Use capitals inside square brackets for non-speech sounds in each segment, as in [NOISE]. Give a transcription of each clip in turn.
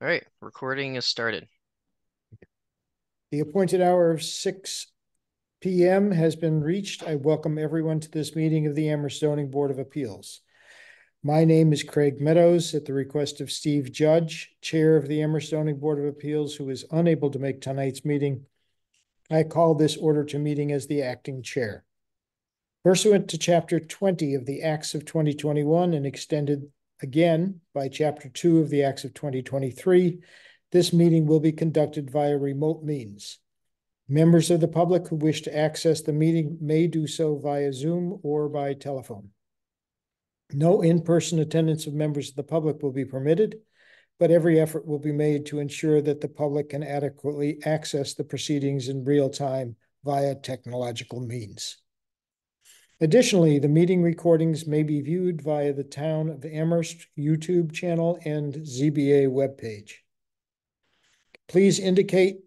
All right, recording is started. The appointed hour of six PM has been reached. I welcome everyone to this meeting of the Amherst Zoning Board of Appeals. My name is Craig Meadows at the request of Steve Judge, Chair of the Amherst Zoning Board of Appeals, who is unable to make tonight's meeting. I call this order to meeting as the acting chair. Pursuant to Chapter twenty of the Acts of twenty twenty-one and extended again by Chapter two of the Acts of twenty twenty-three, this meeting will be conducted via remote means. Members of the public who wish to access the meeting may do so via Zoom or by telephone. No in-person attendance of members of the public will be permitted, but every effort will be made to ensure that the public can adequately access the proceedings in real time via technological means. Additionally, the meeting recordings may be viewed via the Town of Amherst YouTube channel and ZBA webpage. Please indicate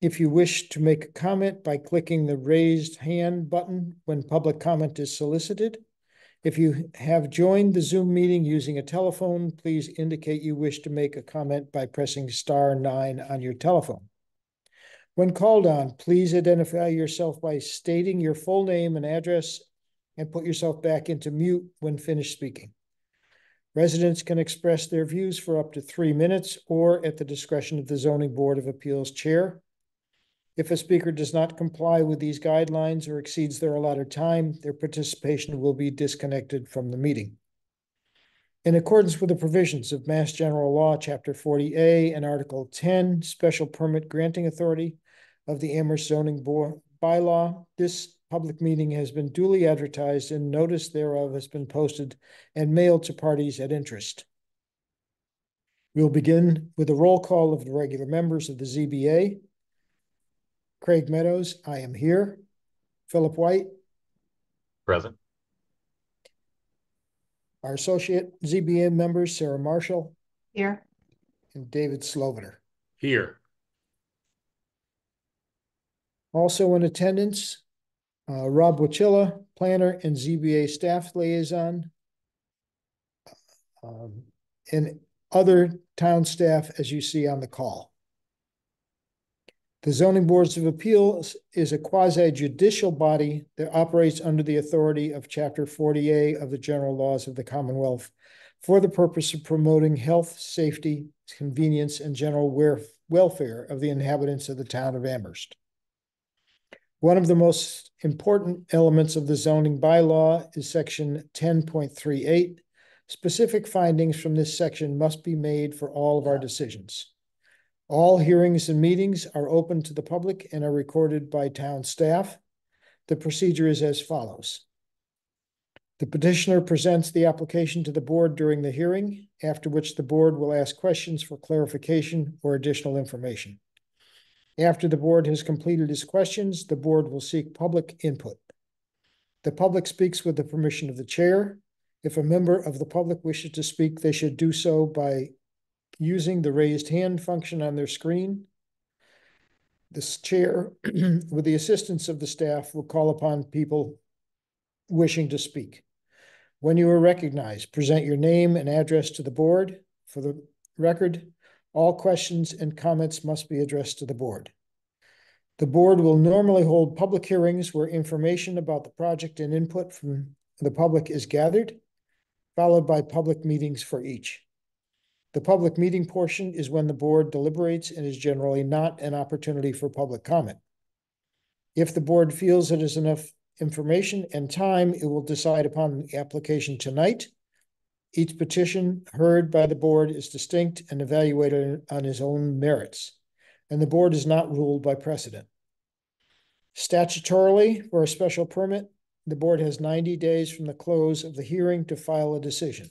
if you wish to make a comment by clicking the raised hand button when public comment is solicited. If you have joined the Zoom meeting using a telephone, please indicate you wish to make a comment by pressing star nine on your telephone. When called on, please identify yourself by stating your full name and address and put yourself back into mute when finished speaking. Residents can express their views for up to three minutes or at the discretion of the Zoning Board of Appeals Chair. If a speaker does not comply with these guidelines or exceeds their allotted time, their participation will be disconnected from the meeting. In accordance with the provisions of Mass General Law, Chapter 40A and Article 10, Special Permit Granting Authority of the Amherst Zoning Board bylaw, this public meeting has been duly advertised and notice thereof has been posted and mailed to parties at interest. We'll begin with a roll call of the regular members of the ZBA. Craig Meadows, I am here. Philip White, Present. our associate ZBA members, Sarah Marshall Here. and David Sloviter. Here. Also in attendance, uh, Rob Watchilla, planner and ZBA staff liaison. Um, and other town staff, as you see on the call. The zoning boards of appeals is a quasi judicial body that operates under the authority of chapter forty A of the general laws of the Commonwealth for the purpose of promoting health, safety, convenience, and general welfare of the inhabitants of the town of Amherst. One of the most important elements of the zoning bylaw is section ten point three eight. Specific findings from this section must be made for all of our decisions. All hearings and meetings are open to the public and are recorded by town staff. The procedure is as follows. The petitioner presents the application to the board during the hearing, after which the board will ask questions for clarification or additional information. After the board has completed its questions, the board will seek public input. The public speaks with the permission of the chair. If a member of the public wishes to speak, they should do so by using the raised hand function on their screen. This chair, [CLEARS THROAT] with the assistance of the staff, will call upon people wishing to speak. When you are recognized, present your name and address to the board. For the record, all questions and comments must be addressed to the board. The board will normally hold public hearings where information about the project and input from the public is gathered, followed by public meetings for each. The public meeting portion is when the board deliberates and is generally not an opportunity for public comment. If the board feels it is enough information and time, it will decide upon the application tonight. Each petition heard by the board is distinct and evaluated on its own merits, and the board is not ruled by precedent. Statutorily, for a special permit, the board has ninety days from the close of the hearing to file a decision.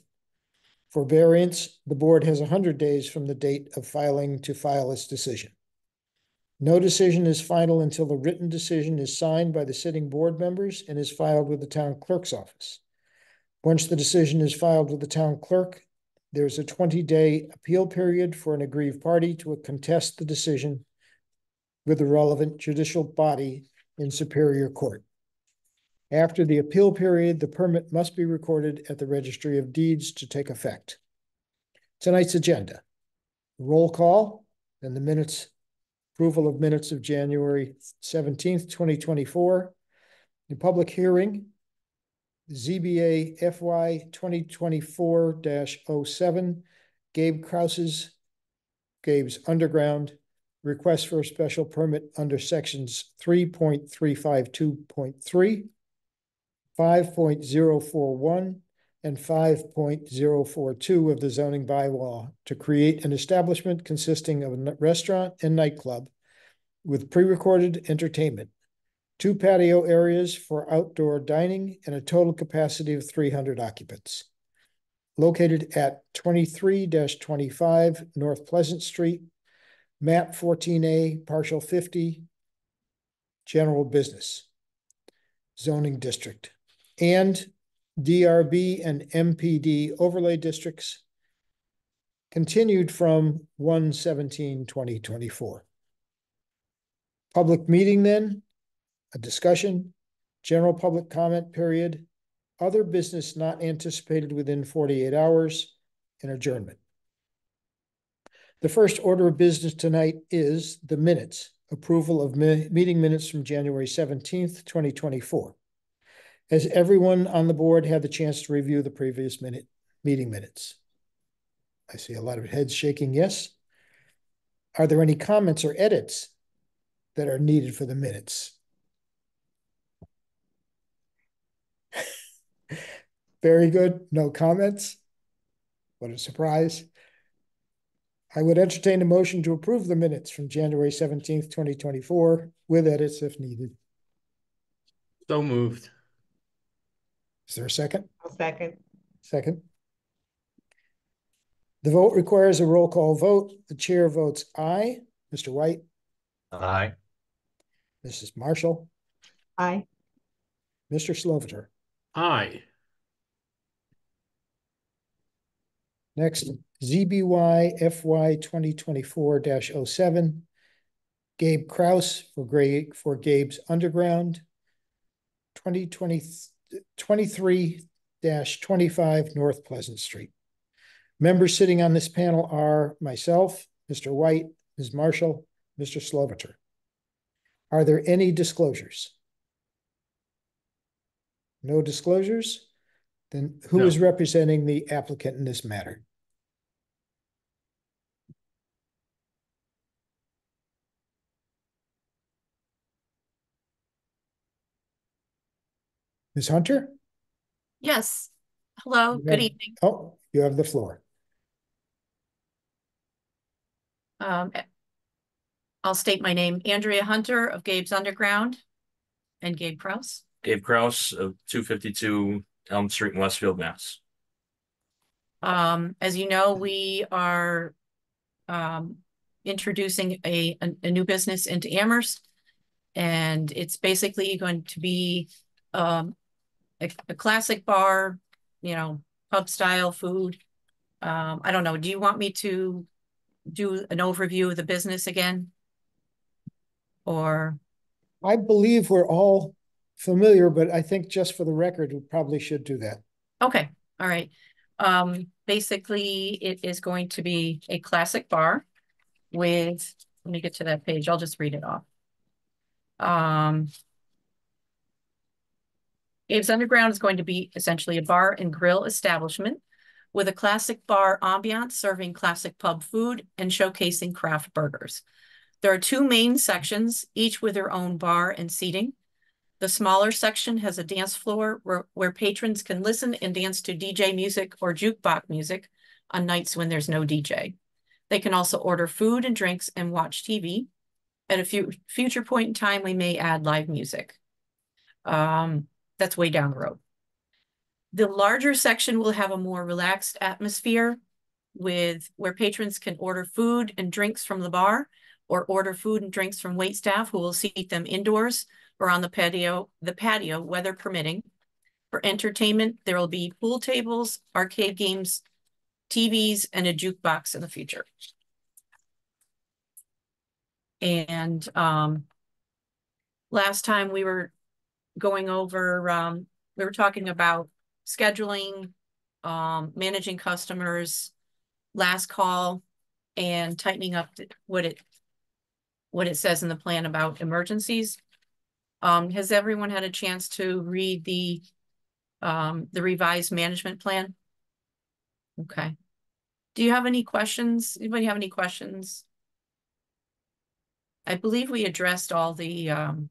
For variance, the board has hundred days from the date of filing to file its decision. No decision is final until the written decision is signed by the sitting board members and is filed with the town clerk's office. Once the decision is filed with the town clerk, there's a twenty-day appeal period for an aggrieved party to contest the decision with the relevant judicial body in Superior Court. After the appeal period, the permit must be recorded at the Registry of Deeds to take effect. Tonight's agenda. roll call and the minutes, approval of minutes of January seventeenth, twenty twenty-four. The public hearing, ZBA FY twenty twenty-four 7 Gabe Kraus's Gabe's Underground request for a special permit under sections three point three five two point three, five point zero four one, and five point zero four two of the zoning bylaw to create an establishment consisting of a restaurant and nightclub with pre-recorded entertainment, two patio areas for outdoor dining, and a total capacity of three hundred occupants. Located at 23 25 North Pleasant Street, map fourteen A, partial fifty, general business zoning district, and DRB and MPD overlay districts continued from 1-17-2024. Public meeting then, a discussion, general public comment period, other business not anticipated within forty-eight hours, and adjournment. The first order of business tonight is the minutes, approval of mi- meeting minutes from January seventeenth, twenty twenty-four. Has everyone on the board had the chance to review the previous minute, meeting minutes? I see a lot of heads shaking yes. Are there any comments or edits that are needed for the minutes? [LAUGHS] Very good. No comments? What a surprise. I would entertain a motion to approve the minutes from January seventeenth, twenty twenty-four with edits if needed. So moved. Is there a second? I'll second. Second. The vote requires a roll call vote. The chair votes aye. Mr. White, Aye. Mrs. Marshall, Aye. Mr. Sloviter. Aye. Next, ZBA FY twenty twenty-four 7 Gabe Kraus for Gray, for Gabe's Underground. 2020 23 twenty-five North Pleasant Street. Members sitting on this panel are myself, Mr. White, Ms. Marshall, Mr. Sloviter. Are there any disclosures? No disclosures? Then who No. is representing the applicant in this matter? Ms. Hunter? Yes. Hello, You good have- evening. Oh, you have the floor. Um, eh, I'll state my name, Andrea Hunter of Gabe's Underground and Gabe Kraus. Gabe Kraus of two fifty-two Elm Street in Westfield, Mass. Um, as you know, we are um, introducing a, a, a new business into Amherst. And it's basically going to be um, a, a classic bar, you know, pub style food. Um, I don't know, do you want me to do an overview of the business again? Or? I believe we're all familiar, but I think just for the record, we probably should do that. Okay, all right. Um, basically, it is going to be a classic bar with, let me get to that page, I'll just read it off. Um. Gabe's Underground is going to be essentially a bar and grill establishment with a classic bar ambiance serving classic pub food and showcasing craft burgers. There are two main sections, each with their own bar and seating. The smaller section has a dance floor where, where patrons can listen and dance to DJ music or jukebox music on nights when there's no DJ. They can also order food and drinks and watch TV. At a few, future point in time, we may add live music. Um, that's way down the road. The larger section will have a more relaxed atmosphere with where patrons can order food and drinks from the bar or order food and drinks from wait staff who will seat them indoors or on the patio, the patio, weather permitting. For entertainment, there will be pool tables, arcade games, TVs, and a jukebox in the future. And um, last time we were going over, um, we were talking about scheduling, um, managing customers, last call, and tightening up what it what it says in the plan about emergencies. Um, has everyone had a chance to read the um, the revised management plan? Okay. Do you have any questions? Anybody have any questions? I believe we addressed all the um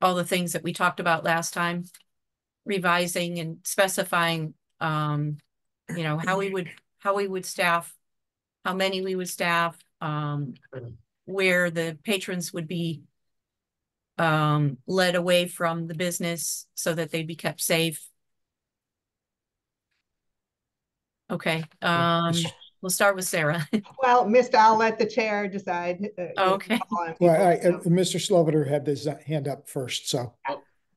all the things that we talked about last time, revising and specifying um, you know, how we would, how we would staff, how many we would staff, um, where the patrons would be um, led away from the business so that they'd be kept safe. Okay, um, we'll start with Sarah. [LAUGHS] Well, Mr. I'll let the chair decide. uh, Oh, Okay. on- Well, I, Mr. Sloviter had his hand up first, so.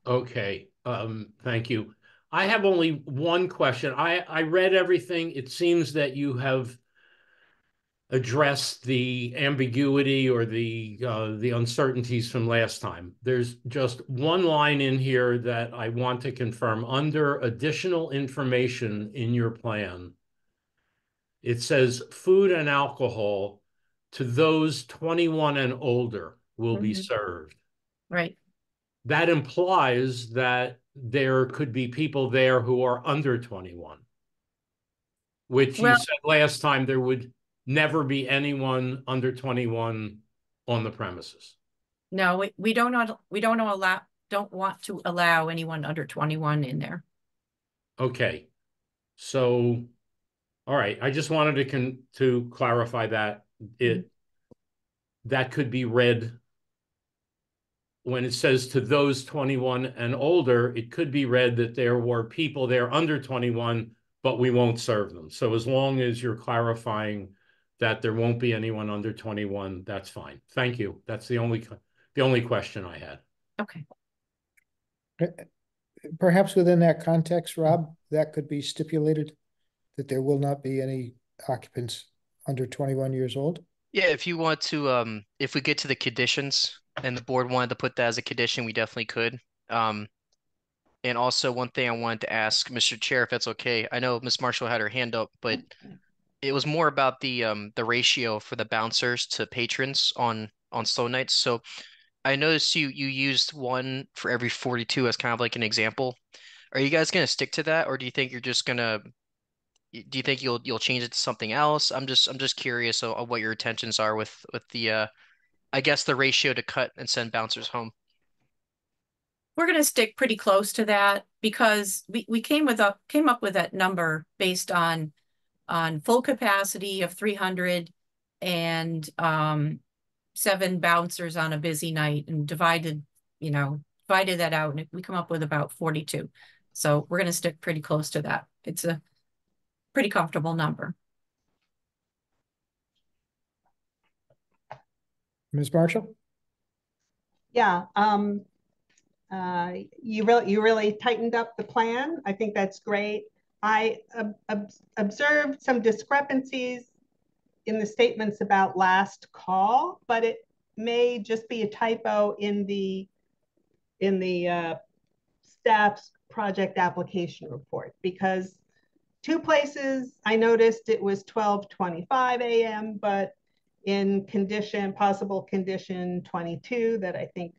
Okay, um, thank you. I have only one question. I, I read everything. It seems that you have addressed the ambiguity or the, uh, the uncertainties from last time. There's just one line in here that I want to confirm. Under additional information in your plan, it says food and alcohol to those twenty-one and older will be Mhm. served Right, that implies that there could be people there who are under 21. Which you said last time there would never be anyone under 21 on the premises. no, we, we don't not, we don't allow, don't want to allow anyone under twenty-one in there. Okay. So, all right, I just wanted to con to clarify that it mm-hmm. that could be read when it says to those 21 and older, it could be read that there were people there under 21, but we won't serve them. So as long as you're clarifying that there won't be anyone under 21, that's fine. Thank you. That's the only the only question I had. Okay, Perhaps within that context, Rob, that could be stipulated that there will not be any occupants under twenty-one years old. Yeah, if you want to, um, if we get to the conditions and the board wanted to put that as a condition, we definitely could. Um, and also one thing I wanted to ask, Mr. Chair, if that's okay. I know Ms. Marshall had her hand up, but it was more about the um the ratio for the bouncers to patrons on on slow nights. So I noticed you you used one for every 42 as kind of like an example. Are you guys gonna stick to that, or do you think you're just gonna do you think you'll you'll change it to something else? I'm just I'm just curious of, of what your intentions are with with the uh I guess the ratio to cut and send bouncers home. we're gonna stick pretty close to that because we, we came with a, came up with that number based on on full capacity of three hundred and um seven bouncers on a busy night and divided, you know, divided that out and we come up with about forty-two. So we're gonna stick pretty close to that. It's a pretty comfortable number. Ms. Marshall? Yeah, um, uh, you really, you really tightened up the plan. I think that's great. I ob- ob- observed some discrepancies in the statements about last call, but it may just be a typo in the, in the, uh, staff's project application report, because two places I noticed it was twelve twenty-five AM, but in condition, possible condition twenty-two that I think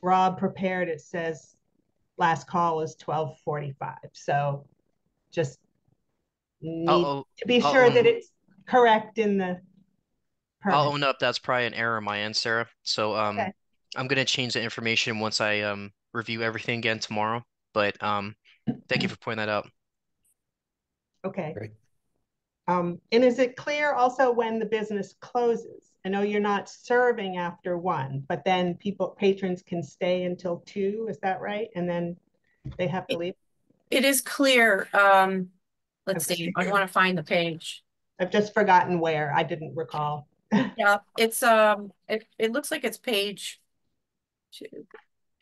Rob prepared, it says last call is twelve forty-five, so just need I'll to be I'll sure that own- it's correct in the I'll permit. own up that's probably an error on my end, Sarah. So um Okay. I'm gonna change the information once I um review everything again tomorrow. But um thank you for pointing that out. Okay. Great. Um, and is it clear also when the business closes? I know you're not serving after one, but then people, patrons can stay until two, is that right? And then they have to leave? It is clear, um, let's Okay. see, I wanna find the page. I've just forgotten where, I didn't recall. [LAUGHS] Yeah, it's, um, it, it looks like it's page two,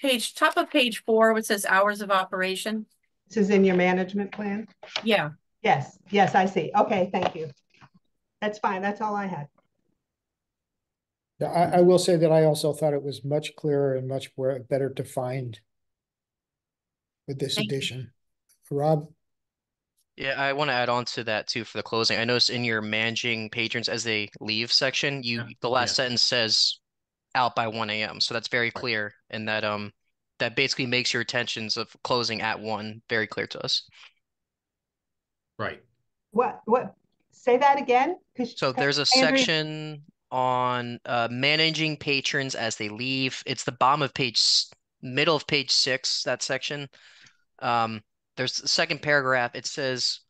page, top of page four, which says hours of operation. This is in your management plan? Yeah, Yes, yes, I see. Okay, thank you. That's fine, that's all I had. Yeah, I, I will say that I also thought it was much clearer and much more better defined with this Thank you. Addition. Rob? Yeah, I want to add on to that too for the closing. I noticed in your managing patrons as they leave section, you Yeah, the last yeah. sentence says out by 1 a.m. So that's very clear and that um that basically makes your intentions of closing at one very clear to us. Right. What, what, say that again? So there's a Andrea- section on uh managing patrons as they leave. It's the bottom of page middle of page six, that section. Um there's the second paragraph. It says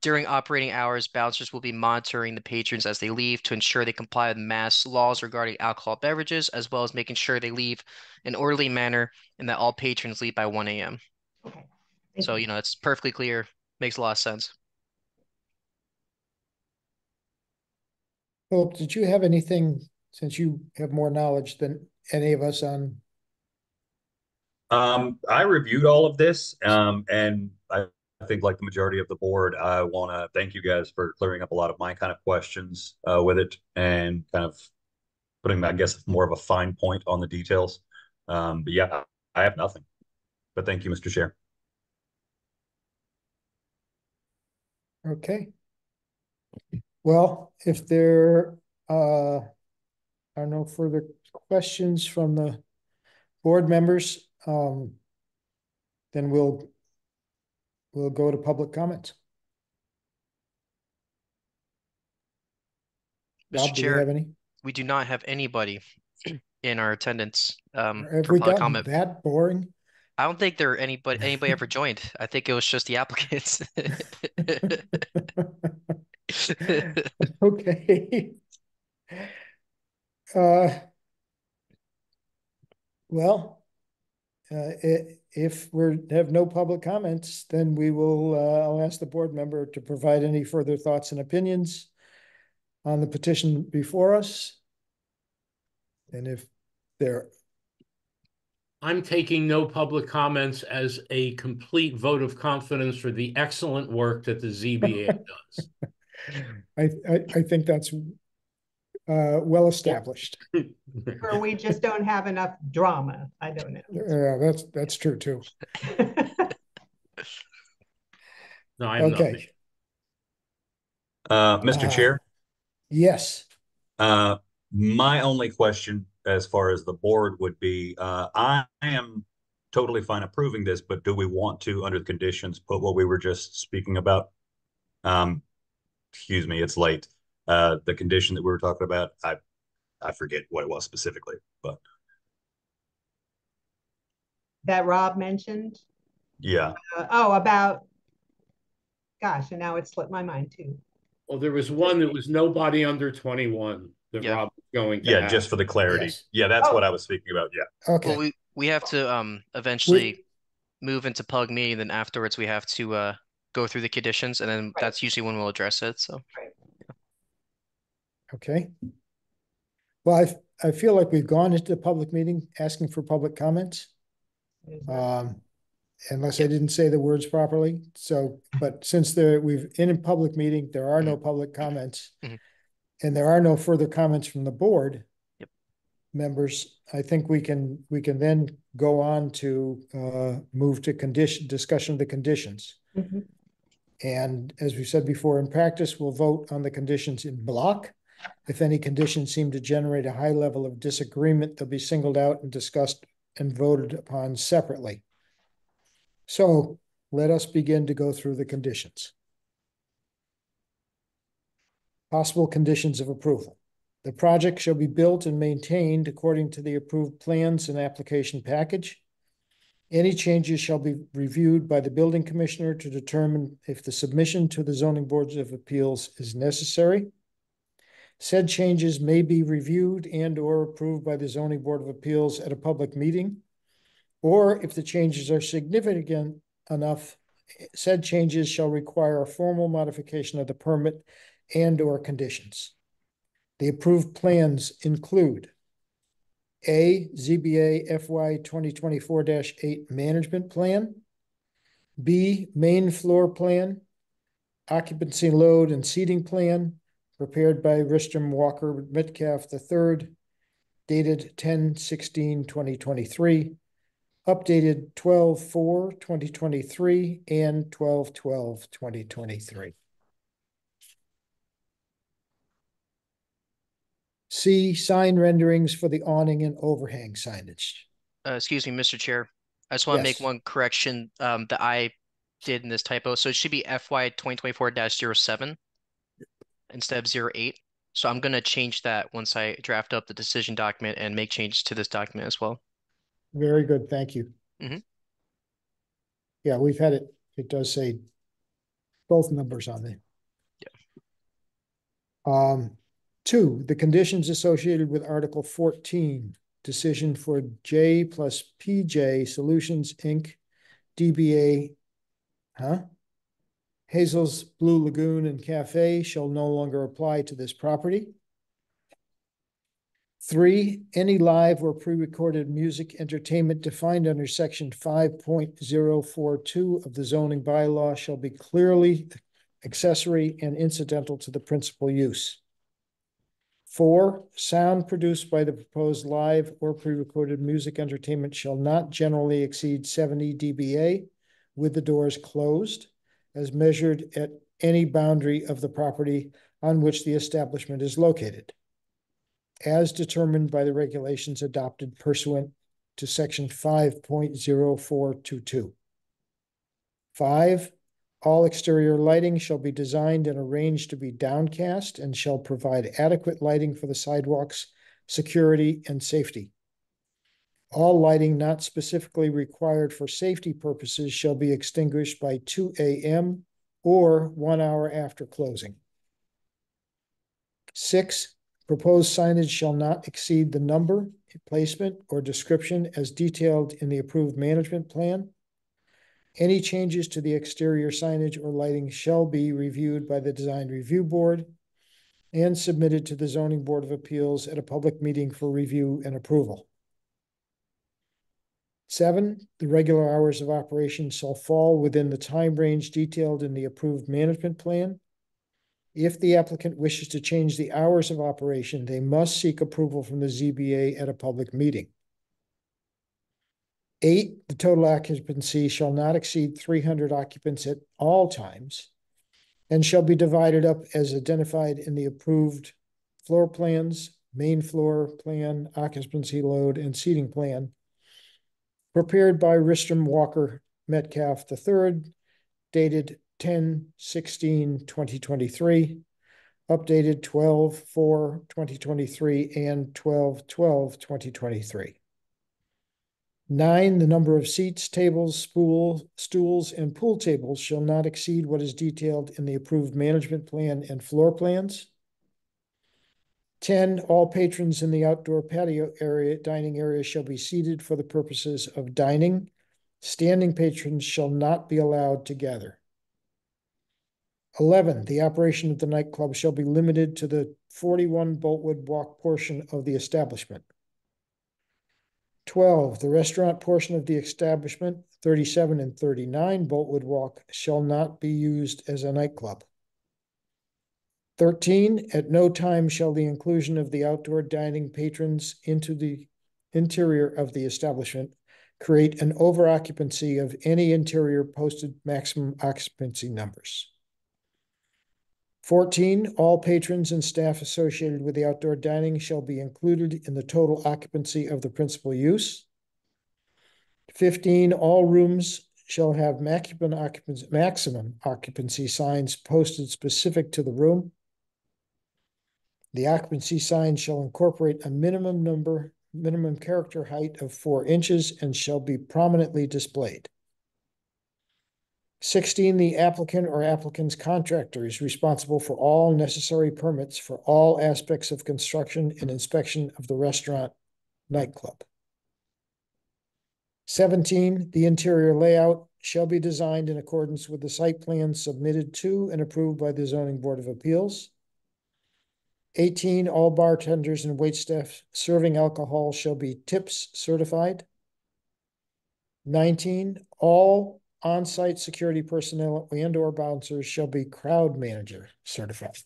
during operating hours, bouncers will be monitoring the patrons as they leave to ensure they comply with mass laws regarding alcohol beverages, as well as making sure they leave in orderly manner and that all patrons leave by 1 a.m. Okay, So, you know, it's perfectly clear, makes a lot of sense. Philip, did you have anything, since you have more knowledge than any of us on, Um, I reviewed all of this, um, and I, think like the majority of the board, I want to thank you guys for clearing up a lot of my kind of questions, uh, with it and kind of putting, I guess, more of a fine point on the details. Um, but yeah, I have nothing. But thank you, Mr. Chair. okay? Well, if there uh are no further questions from the board members, um then we'll we'll go to public comments. Mr. Rob, do you have Chair, any? we do not have anybody in our attendance um Have for we public gotten comment. that boring? I don't think there are anybody [LAUGHS] anybody ever joined. I think it was just the applicants. [LAUGHS] Okay. Uh. Well. Uh, if we're, have no public comments, then we will, uh, I'll ask the board member to provide any further thoughts and opinions. On the petition before us. And if there, I'm taking no public comments as a complete vote of confidence for the excellent work that the ZBA [LAUGHS] does. I, I, I think that's. Uh, well established. [LAUGHS] Or we just don't have enough drama, I don't know. Yeah, that's, that's true too. [LAUGHS] No, I have nothing. Okay, Uh, Mr. Uh, Chair, yes, uh, my only question as far as the board would be, uh, I am totally fine approving this, but do we want to, under the conditions, put what we were just speaking about? Um, excuse me, it's late. Uh, the condition that we were talking about, I, I forget what it was specifically, but That Rob mentioned, yeah. Uh, oh, about, gosh, and now it slipped my mind too. Well, there was one that was nobody under twenty-one that Yeah. Rob was going to Yeah, have. just for the clarity. Yes. Yeah, that's Oh. what I was speaking about. Yeah. Well, okay, we we have to um eventually move into pug meeting, then afterwards we have to uh go through the conditions, and then Right. that's usually when we'll address it. So okay. Well, I, I feel like we've gone into the public meeting asking for public comments. Um, unless I didn't say the words properly, so, but since there, we've, in a public meeting, there are no public comments. Mhm. And there are no further comments from the board. Yep. Members, I think we can, we can then go on to, uh, move to condition, discussion of the conditions. Mhm. And as we said before, in practice, we'll vote on the conditions in block. If any conditions seem to generate a high level of disagreement, they'll be singled out and discussed and voted upon separately. So let us begin to go through the conditions. Possible conditions of approval. The project shall be built and maintained according to the approved plans and application package. Any changes shall be reviewed by the building commissioner to determine if the submission to the zoning boards of appeals is necessary. Said changes may be reviewed and or approved by the zoning board of appeals at a public meeting. Or if the changes are significant enough, said changes shall require a formal modification of the permit and or conditions. The approved plans include a ZBA FY twenty twenty-four eight management plan. B, main floor plan. Occupancy load and seating plan prepared by Ristrom Walker Metcalf III. Dated 10-16-2023, updated 12-4-2023 and 12-12-2023. C, sign renderings for the awning and overhang signage. Uh, excuse me, Mr. Chair. I just want to make one correction um, that I did in this typo. So it should be FY 2024-07 instead of 08. So I'm going to change that once I draft up the decision document and make changes to this document as well. Very good, thank you. Mhm. Yeah, we've had it, it does say both numbers on there. Um, two, the conditions associated with Article fourteen, decision for J plus PJ Solutions, Inc., DBA, huh? Hazel's Blue Lagoon and Cafe shall no longer apply to this property. Three, any live or pre-recorded music entertainment defined under section five point zero four two of the zoning bylaw shall be clearly accessory and incidental to the principal use. Four, sound produced by the proposed live or pre-recorded music entertainment shall not generally exceed seventy dBA with the doors closed as measured at any boundary of the property on which the establishment is located as determined by the regulations adopted pursuant to section five point zero four two two. Five, all exterior lighting shall be designed and arranged to be downcast and shall provide adequate lighting for the sidewalks, security, and safety. All lighting not specifically required for safety purposes shall be extinguished by two AM or one hour after closing. Six, Proposed signage shall not exceed the number, placement, or description as detailed in the approved management plan. Any changes to the exterior signage or lighting shall be reviewed by the Design Review Board and submitted to the Zoning Board of Appeals at a public meeting for review and approval. Seven, the regular hours of operation shall fall within the time range detailed in the approved management plan. If the applicant wishes to change the hours of operation, they must seek approval from the ZBA at a public meeting. Eight, the total occupancy shall not exceed three hundred occupants at all times and shall be divided up as identified in the approved floor plans, main floor plan, occupancy load, and seating plan prepared by Ristrom Walker Metcalf III, dated 10 16 2023, updated 12-4-2023 and 12-12-2023. Nine, the number of seats, tables, spool, stools, and pool tables shall not exceed what is detailed in the approved management plan and floor plans. Ten, all patrons in the outdoor patio area, dining area shall be seated for the purposes of dining. Standing patrons shall not be allowed to gather. Eleven, the operation of the nightclub shall be limited to the forty-one Boltwood Walk portion of the establishment. Twelve, the restaurant portion of the establishment, thirty-seven and thirty-nine Boltwood Walk, shall not be used as a nightclub. Thirteen, at no time shall the inclusion of the outdoor dining patrons into the interior of the establishment create an over-occupancy of any interior posted maximum occupancy numbers. Fourteen, all patrons and staff associated with the outdoor dining shall be included in the total occupancy of the principal use. Fifteen, all rooms shall have maximum occupancy, maximum occupancy signs posted specific to the room. The occupancy sign shall incorporate a minimum number, minimum character height of four inches and shall be prominently displayed. Sixteen, the applicant or applicant's contractor is responsible for all necessary permits for all aspects of construction and inspection of the restaurant nightclub. Seventeen, the interior layout shall be designed in accordance with the site plan submitted to and approved by the zoning board of appeals. Eighteen, all bartenders and waitstaff serving alcohol shall be tips certified. Nineteen, all on-site security personnel and or bouncers shall be crowd manager certified.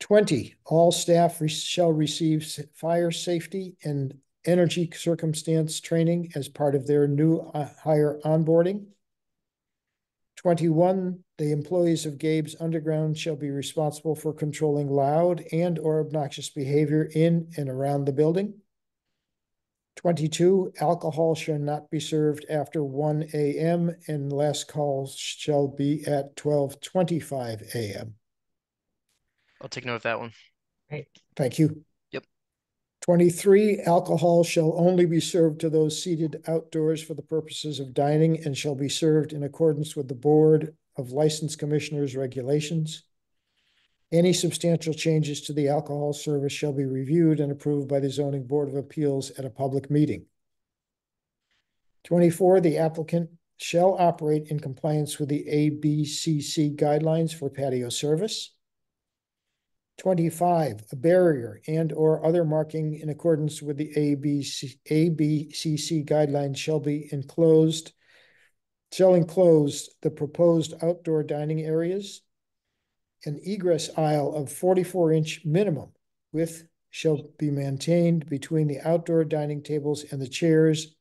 Twenty, all staff re- shall receive fire safety and energy circumstance training as part of their new uh, hire onboarding. Twenty-one, the employees of Gabe's Underground shall be responsible for controlling loud and or obnoxious behavior in and around the building. Twenty-two, alcohol shall not be served after one AM and last calls shall be at twelve twenty-five AM. I'll take note of that one. Great. Thank you. Yep. Twenty-three, alcohol shall only be served to those seated outdoors for the purposes of dining and shall be served in accordance with the Board of License Commissioners regulations. Any substantial changes to the alcohol service shall be reviewed and approved by the zoning board of appeals at a public meeting. Twenty-four, the applicant shall operate in compliance with the ABCC guidelines for patio service. Twenty-five, a barrier and or other marking in accordance with the ABC, ABCC guidelines shall be enclosed, shall enclose the proposed outdoor dining areas. An egress aisle of forty-four inch minimum width shall be maintained between the outdoor dining tables and the chairs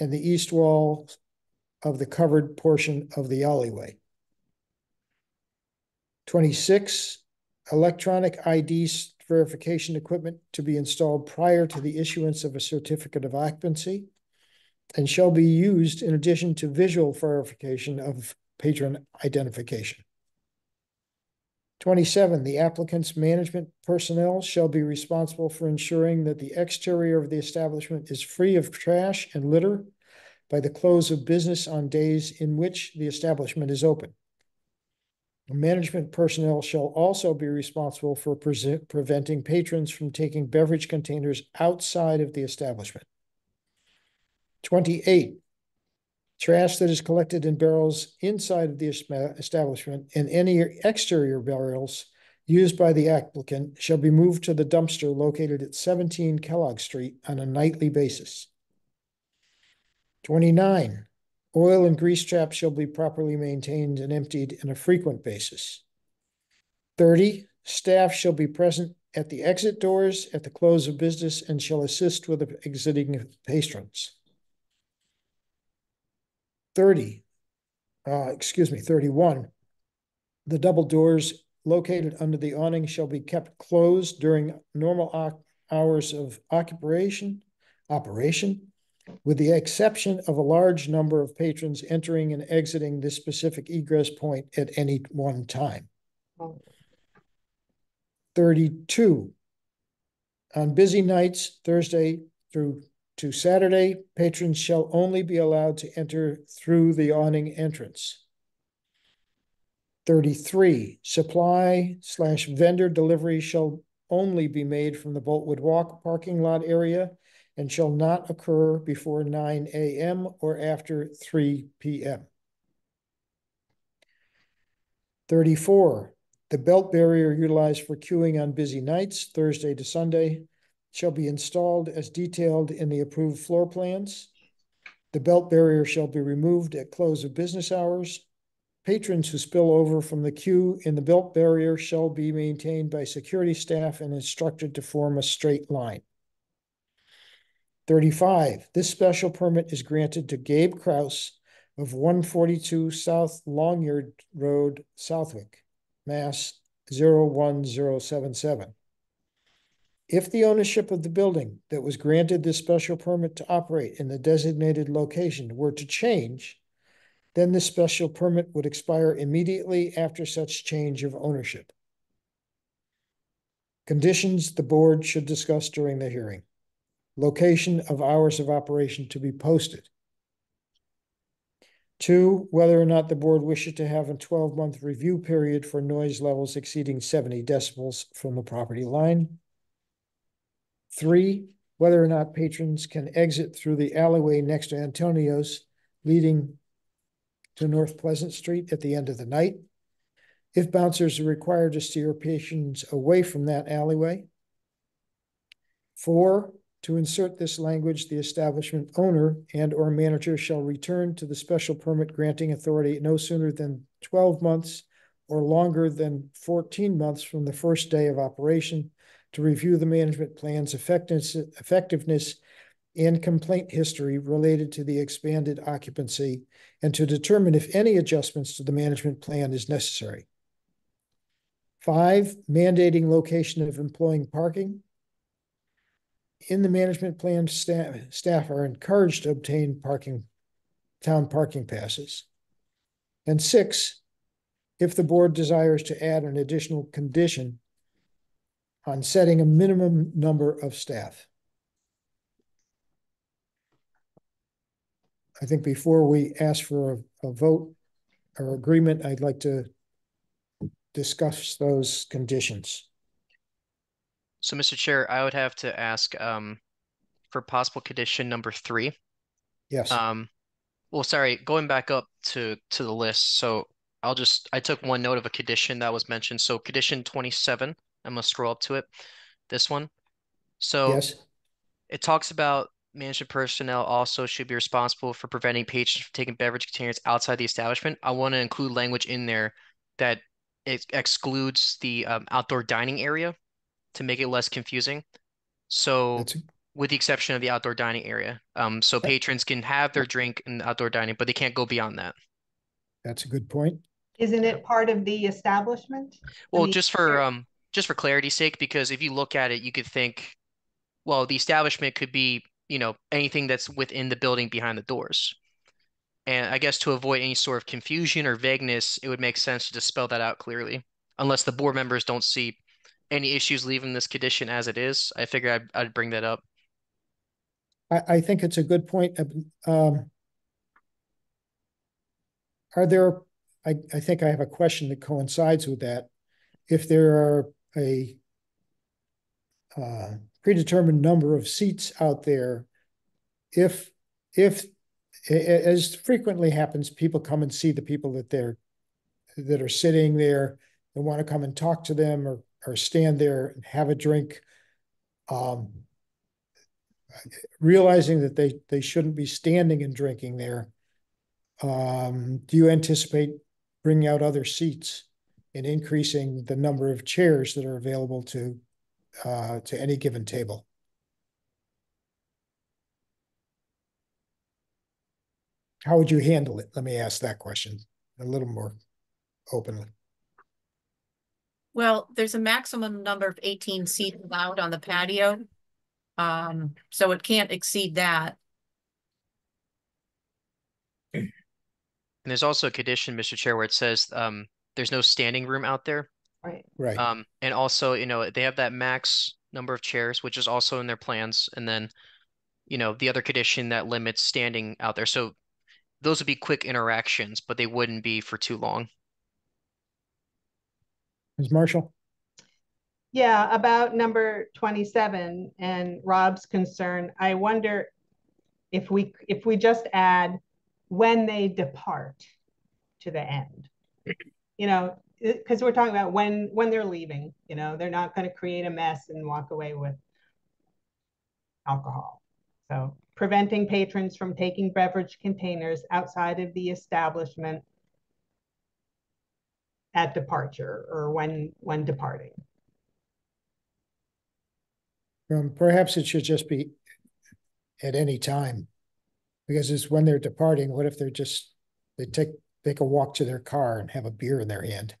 and the east wall of the covered portion of the alleyway. Twenty-six, electronic ID verification equipment to be installed prior to the issuance of a certificate of occupancy and shall be used in addition to visual verification of patron identification. Twenty-seven, the applicant's management personnel shall be responsible for ensuring that the exterior of the establishment is free of trash and litter by the close of business on days in which the establishment is open. Management personnel shall also be responsible for prese- preventing patrons from taking beverage containers outside of the establishment. Twenty-eight, trash that is collected in barrels inside of the establishment and any exterior barrels used by the applicant shall be moved to the dumpster located at seventeen Kellogg Street on a nightly basis. Twenty-nine, Oil and grease traps shall be properly maintained and emptied on a frequent basis. Thirty, staff shall be present at the exit doors at the close of business and shall assist with the exiting patrons. Thirty, uh, excuse me, thirty-one. The double doors located under the awning shall be kept closed during normal hours of occupation, operation, with the exception of a large number of patrons entering and exiting this specific egress point at any one time. Oh. Thirty-two. On busy nights, Thursday through to Saturday, patrons shall only be allowed to enter through the awning entrance. Thirty-three, supply slash vendor delivery shall only be made from the Boltwood Walk parking lot area and shall not occur before nine AM or after three PM. Thirty-four, the belt barrier utilized for queuing on busy nights, Thursday to Sunday, shall be installed as detailed in the approved floor plans. The belt barrier shall be removed at close of business hours. Patrons who spill over from the queue in the belt barrier shall be maintained by security staff and instructed to form a straight line. Thirty-five, this special permit is granted to Gabe Kraus of one forty-two South Longyard Road, Southwick, Mass. 01077. If the ownership of the building that was granted this special permit to operate in the designated location were to change, then the special permit would expire immediately after such change of ownership. Conditions the board should discuss during the hearing. Location of hours of operation to be posted. Two, whether or not the board wishes to have a twelve-month review period for noise levels exceeding seventy decibels from the property line. Three, whether or not patrons can exit through the alleyway next to Antonio's leading to North Pleasant Street at the end of the night. If bouncers are required to steer patrons away from that alleyway. Four, to insert this language, the establishment owner and or manager shall return to the special permit granting authority no sooner than twelve months or longer than fourteen months from the first day of operation to review the management plan's effectiveness, and complaint history related to the expanded occupancy and to determine if any adjustments to the management plan is necessary. Five, mandating location of employing parking. In the management plan, staff, staff are encouraged to obtain parking, town parking passes. And six, if the board desires to add an additional condition on setting a minimum number of staff. I think before we ask for a, a vote or agreement, I'd like to discuss those conditions. So, Mr. Chair, I would have to ask um, for possible condition number three. Yes, Um, well, sorry, going back up to to the list. So I'll just I took one note of a condition that was mentioned. So condition 27, I'm gonna scroll up to it. This one. So yes, it talks about management personnel also should be responsible for preventing patrons from taking beverage containers outside the establishment. I want to include language in there that it excludes the um, outdoor dining area to make it less confusing. So that's, with the exception of the outdoor dining area. Um, so patrons can have their drink in the outdoor dining, but they can't go beyond that. that's a good point. Isn't it part of the establishment? Well, mean, just for um, just for clarity's sake, because if you look at it, you could think, well, the establishment could be, you know, anything that's within the building behind the doors. And I guess to avoid any sort of confusion or vagueness, it would make sense to just spell that out clearly. Unless the board members don't see any issues leaving this condition as it is, I figure I'd, I'd bring that up. I, I think it's a good point. Um, are there, I, I think I have a question that coincides with that. If there are a uh, predetermined number of seats out there, if, if, as frequently happens, people come and see the people that they're, that are sitting there and want to come and talk to them or, or stand there and have a drink. Um, realizing that they, they shouldn't be standing and drinking there, um, do you anticipate bringing out other seats and increasing the number of chairs that are available to, uh, to any given table? How would you handle it? Let me ask that question a little more openly. Well, there's a maximum number of eighteen seats allowed on the patio. Um, so it can't exceed that. And there's also a condition, Mr. Chair, where it says um, there's no standing room out there. Right. Right, Um, and also, you know, they have that max number of chairs, which is also in their plans, and then, you know, the other condition that limits standing out there. So those would be quick interactions, but they wouldn't be for too long. Ms. Marshall? Yeah, about number twenty-seven and Rob's concern, I wonder if we, if we just add when they depart to the end. You know, because we're talking about when, when they're leaving, you know, they're not gonna create a mess and walk away with alcohol. So preventing patrons from taking beverage containers outside of the establishment at departure or when, when departing. Um, perhaps it should just be at any time. Because it's when they're departing, what if they're just, they take, take a walk to their car and have a beer in their hand?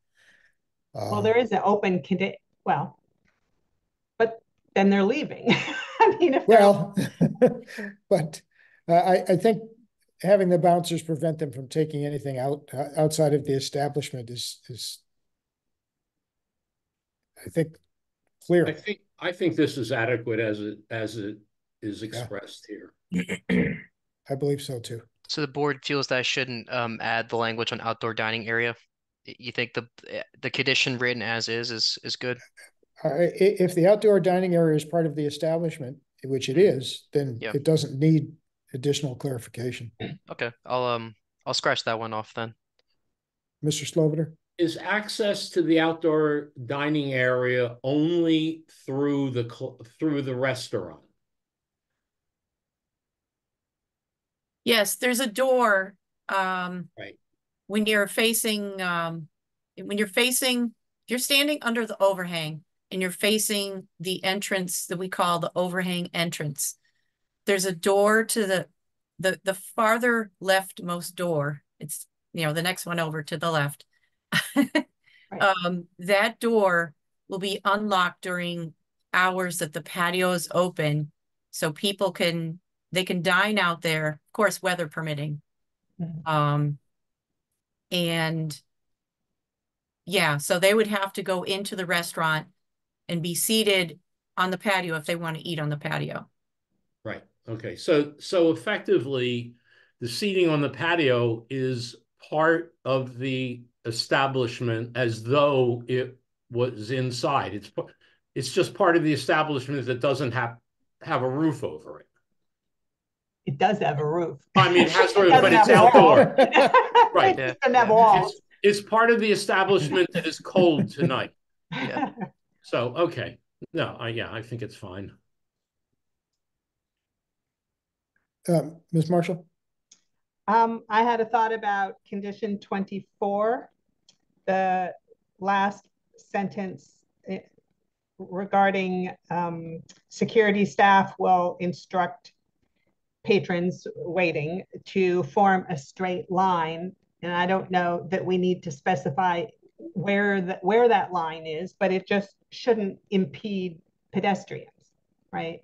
Well, Um, there is an open condi, well, but then they're leaving. [LAUGHS] I mean, if Well, [LAUGHS] [LAUGHS] but uh, I, I think having the bouncers prevent them from taking anything out, uh, outside of the establishment is, is I think I clear. think, I think this is adequate as it, as it is expressed here. [CLEARS THROAT] I believe so too. So the board feels that I shouldn't um, add the language on outdoor dining area. You think the eh, the condition written as is is is good? Uh, if the outdoor dining area is part of the establishment, which it is, then Yeah. it doesn't need additional clarification. Okay, I'll um I'll scratch that one off then. Mr. Sloviter? Is access to the outdoor dining area only through the, through the restaurant? Yes, there's a door, um. Right. When you're facing, um, when you're facing, you're standing under the overhang and you're facing the entrance that we call the overhang entrance. there's a door to the, the, the farther leftmost door. It's, you know, the next one over to the left. [LAUGHS] Um, that door will be unlocked during hours that the patio is open. So people can, they can dine out there, of course, weather permitting. Mhm. Um, and yeah, so they would have to go into the restaurant and be seated on the patio if they want to eat on the patio. Right, okay, so, so effectively, the seating on the patio is part of the establishment as though it was inside. It's, it's just part of the establishment that doesn't have, have a roof over it. It does have a roof. I mean, it has a roof, doesn't but it's have a wall. outdoor. [LAUGHS] Right. It doesn't have walls. It's, it's part of the establishment that is cold tonight. Yeah. So, okay, no, I, yeah, I think it's fine. Um, Ms. Marshall? Um, I had a thought about condition twenty-four. The last sentence eh, regarding, um, security staff will instruct patrons waiting to form a straight line. And I don't know that we need to specify where that, where that line is, but it just shouldn't impede pedestrians, right?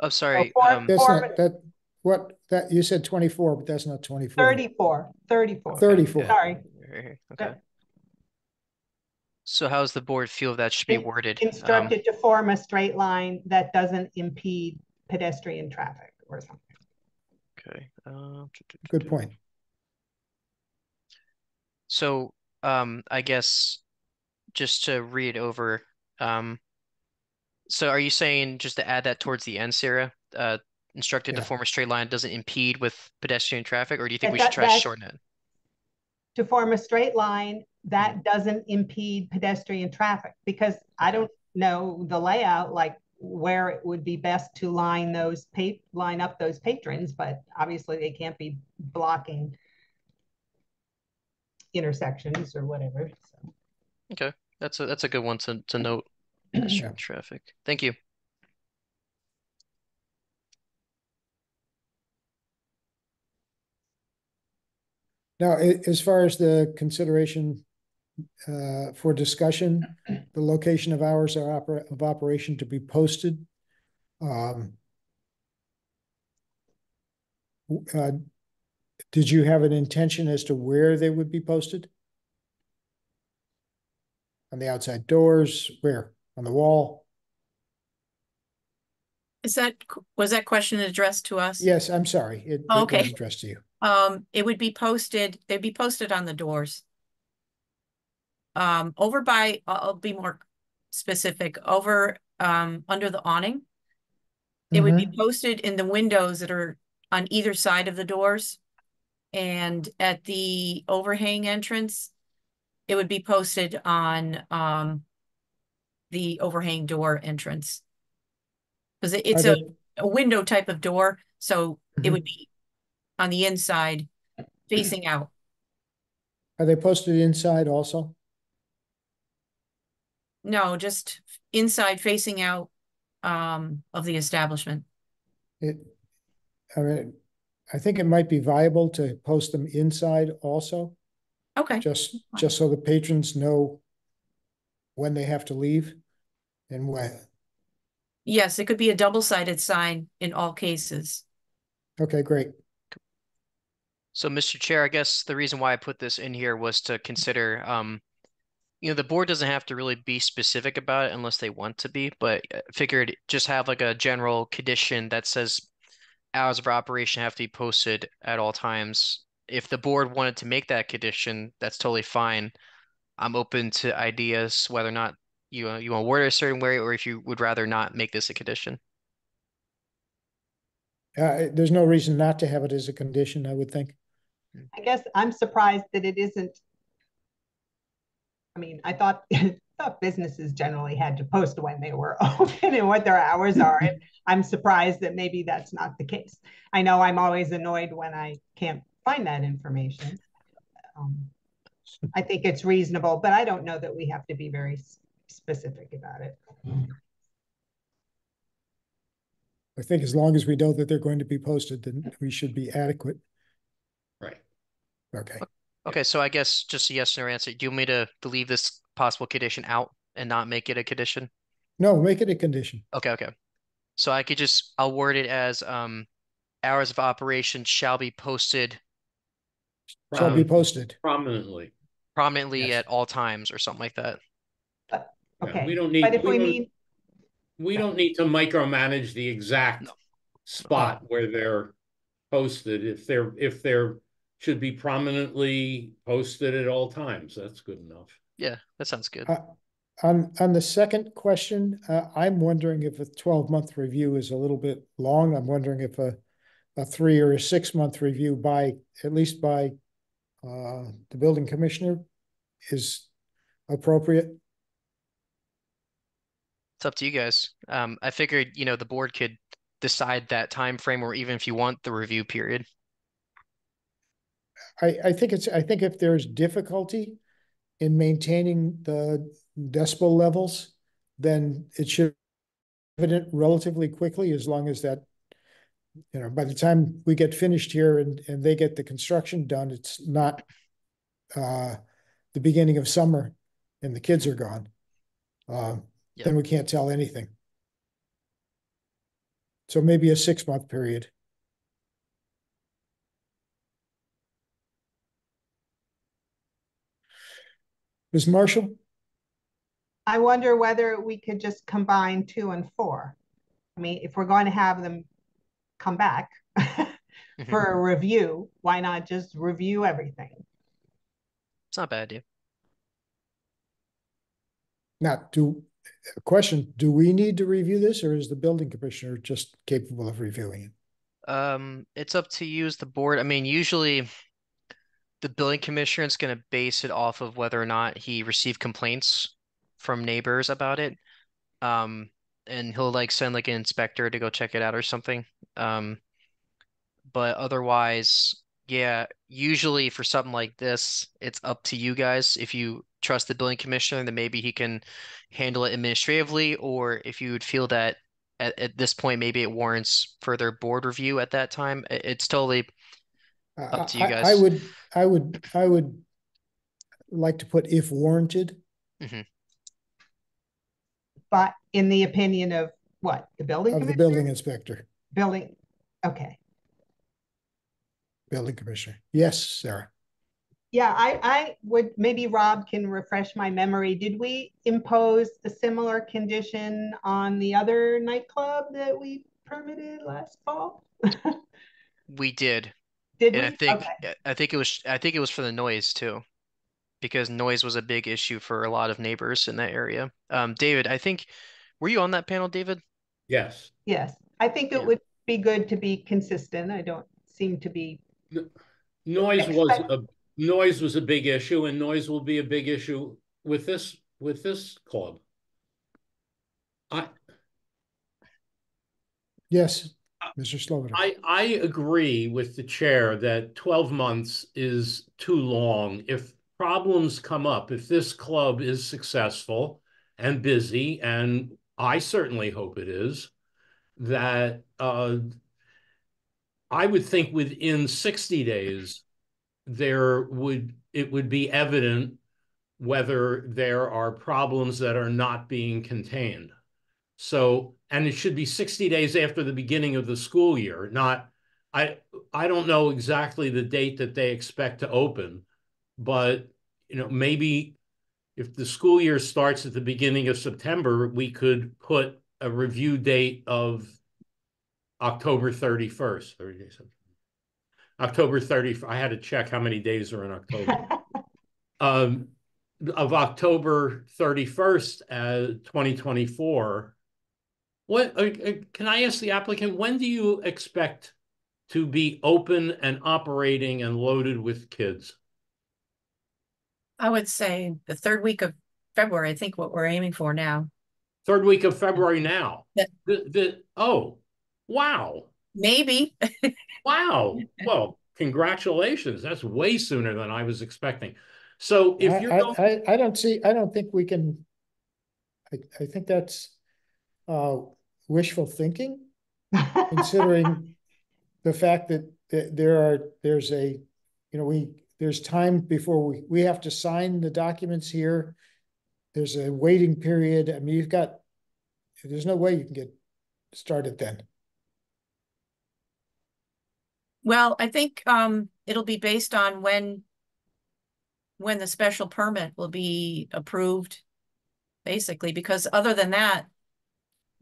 I'm sorry. for- Um, That's Four- not, that, what, that, you said twenty-four, but that's not twenty-four. 34, 34. Thirty-four. Sorry. okay. So how's the board feel that should be In- worded? Um, instructed to form a straight line that doesn't impede pedestrian traffic or something. Okay. um, Good point. So, um, I guess just to read over, um, so are you saying just to add that towards the end, Sarah? Uh, instructed to form a straight line doesn't impede with pedestrian traffic, or do you think That- we should try to shorten it? To form a straight line that doesn't impede pedestrian traffic, because I don't know the layout, like where it would be best to line those pa- line up those patrons, but obviously they can't be blocking intersections or whatever, so. That's a, that's a good one to, to note. [CLEARS THROAT] Pedestrian traffic. Thank you. Now, as far as the consideration uh, for discussion, the location of hours are opera, of operation to be posted. Um, uh, Did you have an intention as to where they would be posted? On the outside doors, where? On the wall? Is that, was that question addressed to us? Yes, I'm sorry. It it Okay. was addressed to you. Um, it would be posted, they'd be posted on the doors. Um, over by, I'll, be more specific, over, um, under the awning. It would be posted in the windows that are on either side of the doors. And at the overhang entrance, it would be posted on, um, the overhang door entrance. Cause it- it's a, a window type of door, so it Mhm. would be on the inside facing out. Are they posted inside also? No, just inside facing out, um, of the establishment. It, I mean, I think it might be viable to post them inside also, Okay, just, just so the patrons know when they have to leave and when. yes, it could be a double-sided sign in all cases. Okay, great. So, Mr. Chair, I guess the reason why I put this in here was to consider, um, you know, the board doesn't have to really be specific about it unless they want to be, but uh, figured just have like a general condition that says hours of operation have to be posted at all times. If the board wanted to make that condition, that's totally fine. I'm open to ideas whether or not you uh, you want to word it a certain way or if you would rather not make this a condition. Uh, there's no reason not to have it as a condition, I would think. I guess I'm surprised that it isn't. I mean, I thought, [LAUGHS] thought businesses generally had to post when they were [LAUGHS] open and what their hours are. And I'm surprised that maybe that's not the case. I know I'm always annoyed when I can't find that information. Um, I think it's reasonable, but I don't know that we have to be very specific about it. I think as long as we know that they're going to be posted, then we should be adequate. Right. Okay, Okay, so I guess just a yes or no answer. Do you want me to to leave this possible condition out and not make it a condition? no, make it a condition. Okay, okay. So I could just, I'll word it as, um, hours of operation shall be posted Shall be posted. Prominently. prominently Yes. at all times or something like that. Yeah, Okay, We don't need. but if we don't- need, We don't need to micromanage the exact No. spot where they're posted. If they're, if they're, should be prominently posted at all times, that's good enough. Yeah, that sounds good. Uh, On, on the second question, uh, I'm wondering if a twelve-month review is a little bit long. I'm wondering if a, a three or a six-month review by, at least by uh, the building commissioner is appropriate. It's up to you guys. Um, I figured, you know, the board could decide that time frame, or even if you want the review period. I, I think it's, I think if there's difficulty in maintaining the decibel levels, then it should evident relatively quickly, as long as that, you know, by the time we get finished here and, and they get the construction done, it's not uh, the beginning of summer and the kids are gone. Uh, Yep. then we can't tell anything. So maybe a six-month period. Ms. Marshall? I wonder whether we could just combine two and four. I mean, if we're going to have them come back [LAUGHS] for a review, why not just review everything? It's not a bad idea. Now, do, a question, do we need to review this or is the building commissioner just capable of reviewing it? Um, it's up to you as the board. I mean, usually the building commissioner is gonna base it off of whether or not he received complaints from neighbors about it. Um, and he'll like send like an inspector to go check it out or something. Um, but otherwise, yeah, usually for something like this, it's up to you guys. If you trust the building commissioner, then maybe he can handle it administratively, or if you would feel that at, at this point, maybe it warrants further board review at that time. It's totally, Up to you I- I- I would, I would, I would like to put if warranted. Mm-hmm. But in the opinion of what, the building Of the building inspector, Building, okay. building commissioner. Yes, Sarah. Yeah, I, I would, maybe Rob can refresh my memory. Did we impose a similar condition on the other nightclub that we permitted last fall? [LAUGHS] we did. Did And we? I think, Okay. I think it was, I think it was for the noise too. Because noise was a big issue for a lot of neighbors in that area. Um, David, I think, were you on that panel, David? Yes. Yes, I think it Yeah. would be good to be consistent. I don't seem to be, Noise was a, noise was a big issue and noise will be a big issue with this, with this club. I, Yes, Mr. Sloviter. I, I agree with the chair that twelve months is too long. If problems come up, if this club is successful and busy, and I certainly hope it is, that uh, I would think within sixty days, there would, it would be evident whether there are problems that are not being contained. So, and it should be sixty days after the beginning of the school year, not, I, I don't know exactly the date that they expect to open. But, you know, maybe if the school year starts at the beginning of September, we could put a review date of October thirty-first, thirty days. October thirty, I had to check how many days are in October [LAUGHS] um, of October thirty-first, uh, twenty twenty-four. What, uh, uh, can I ask the applicant, when do you expect to be open and operating and loaded with kids? I would say the third week of February, I think what we're aiming for now. Third week of February now? Yeah. The, the, oh, wow, Maybe, [LAUGHS] wow. Well, congratulations. That's way sooner than I was expecting. So if I, you're. I, I, I don't see, I don't think we can. I, I think that's uh wishful thinking. [LAUGHS] considering the fact that, that there are, there's a, you know, we, there's time before we, we have to sign the documents here. There's a waiting period. I mean, you've got, there's no way you can get started then. Well, I think um it'll be based on when when the special permit will be approved, basically, because other than that,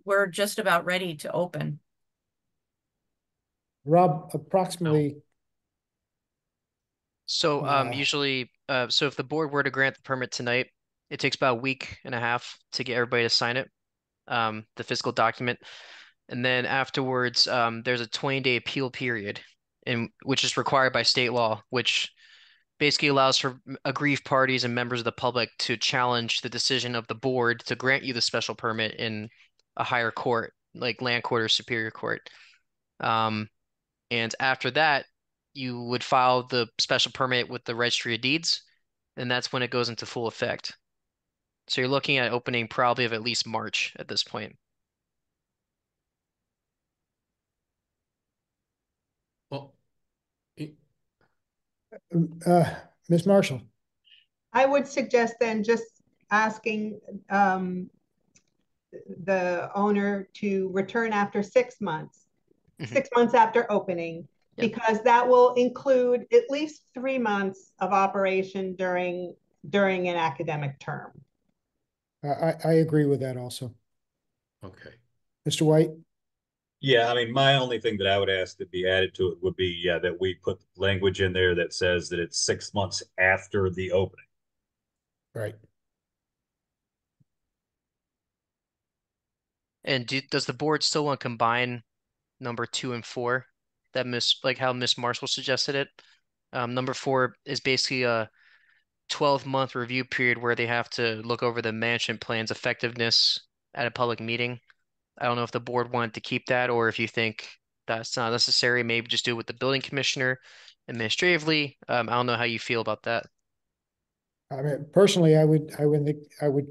we're just about ready to open. Rob, approximately, So um Uh, usually uh so if the board were to grant the permit tonight, it takes about a week and a half to get everybody to sign it. Um the physical document. And then afterwards, um there's a 20 day appeal period in which is required by state law, which basically allows for aggrieved parties and members of the public to challenge the decision of the board to grant you the special permit in a higher court, like land court or superior court. Um and after that, you would file the special permit with the registry of deeds, and that's when it goes into full effect. So you're looking at opening probably of at least March at this point. Well, it- uh, Ms. Marshall, I would suggest then just asking um, the owner to return after six months, Mhm. six months after opening, Yep. because that will include at least three months of operation during, during an academic term. I, I, I agree with that also. okay. Mr. White, Yeah, I mean, my only thing that I would ask to be added to it would be, yeah, that we put language in there that says that it's six months after the opening. right, And do, does the board still want to combine number two and four? That Miss, like how Miss Marshall suggested it? Um, number four is basically a twelve month review period where they have to look over the management plan's effectiveness at a public meeting. I don't know if the board wanted to keep that or if you think that's not necessary, maybe just do it with the building commissioner administratively. Um, I don't know how you feel about that. I mean, personally, I would, I would, I would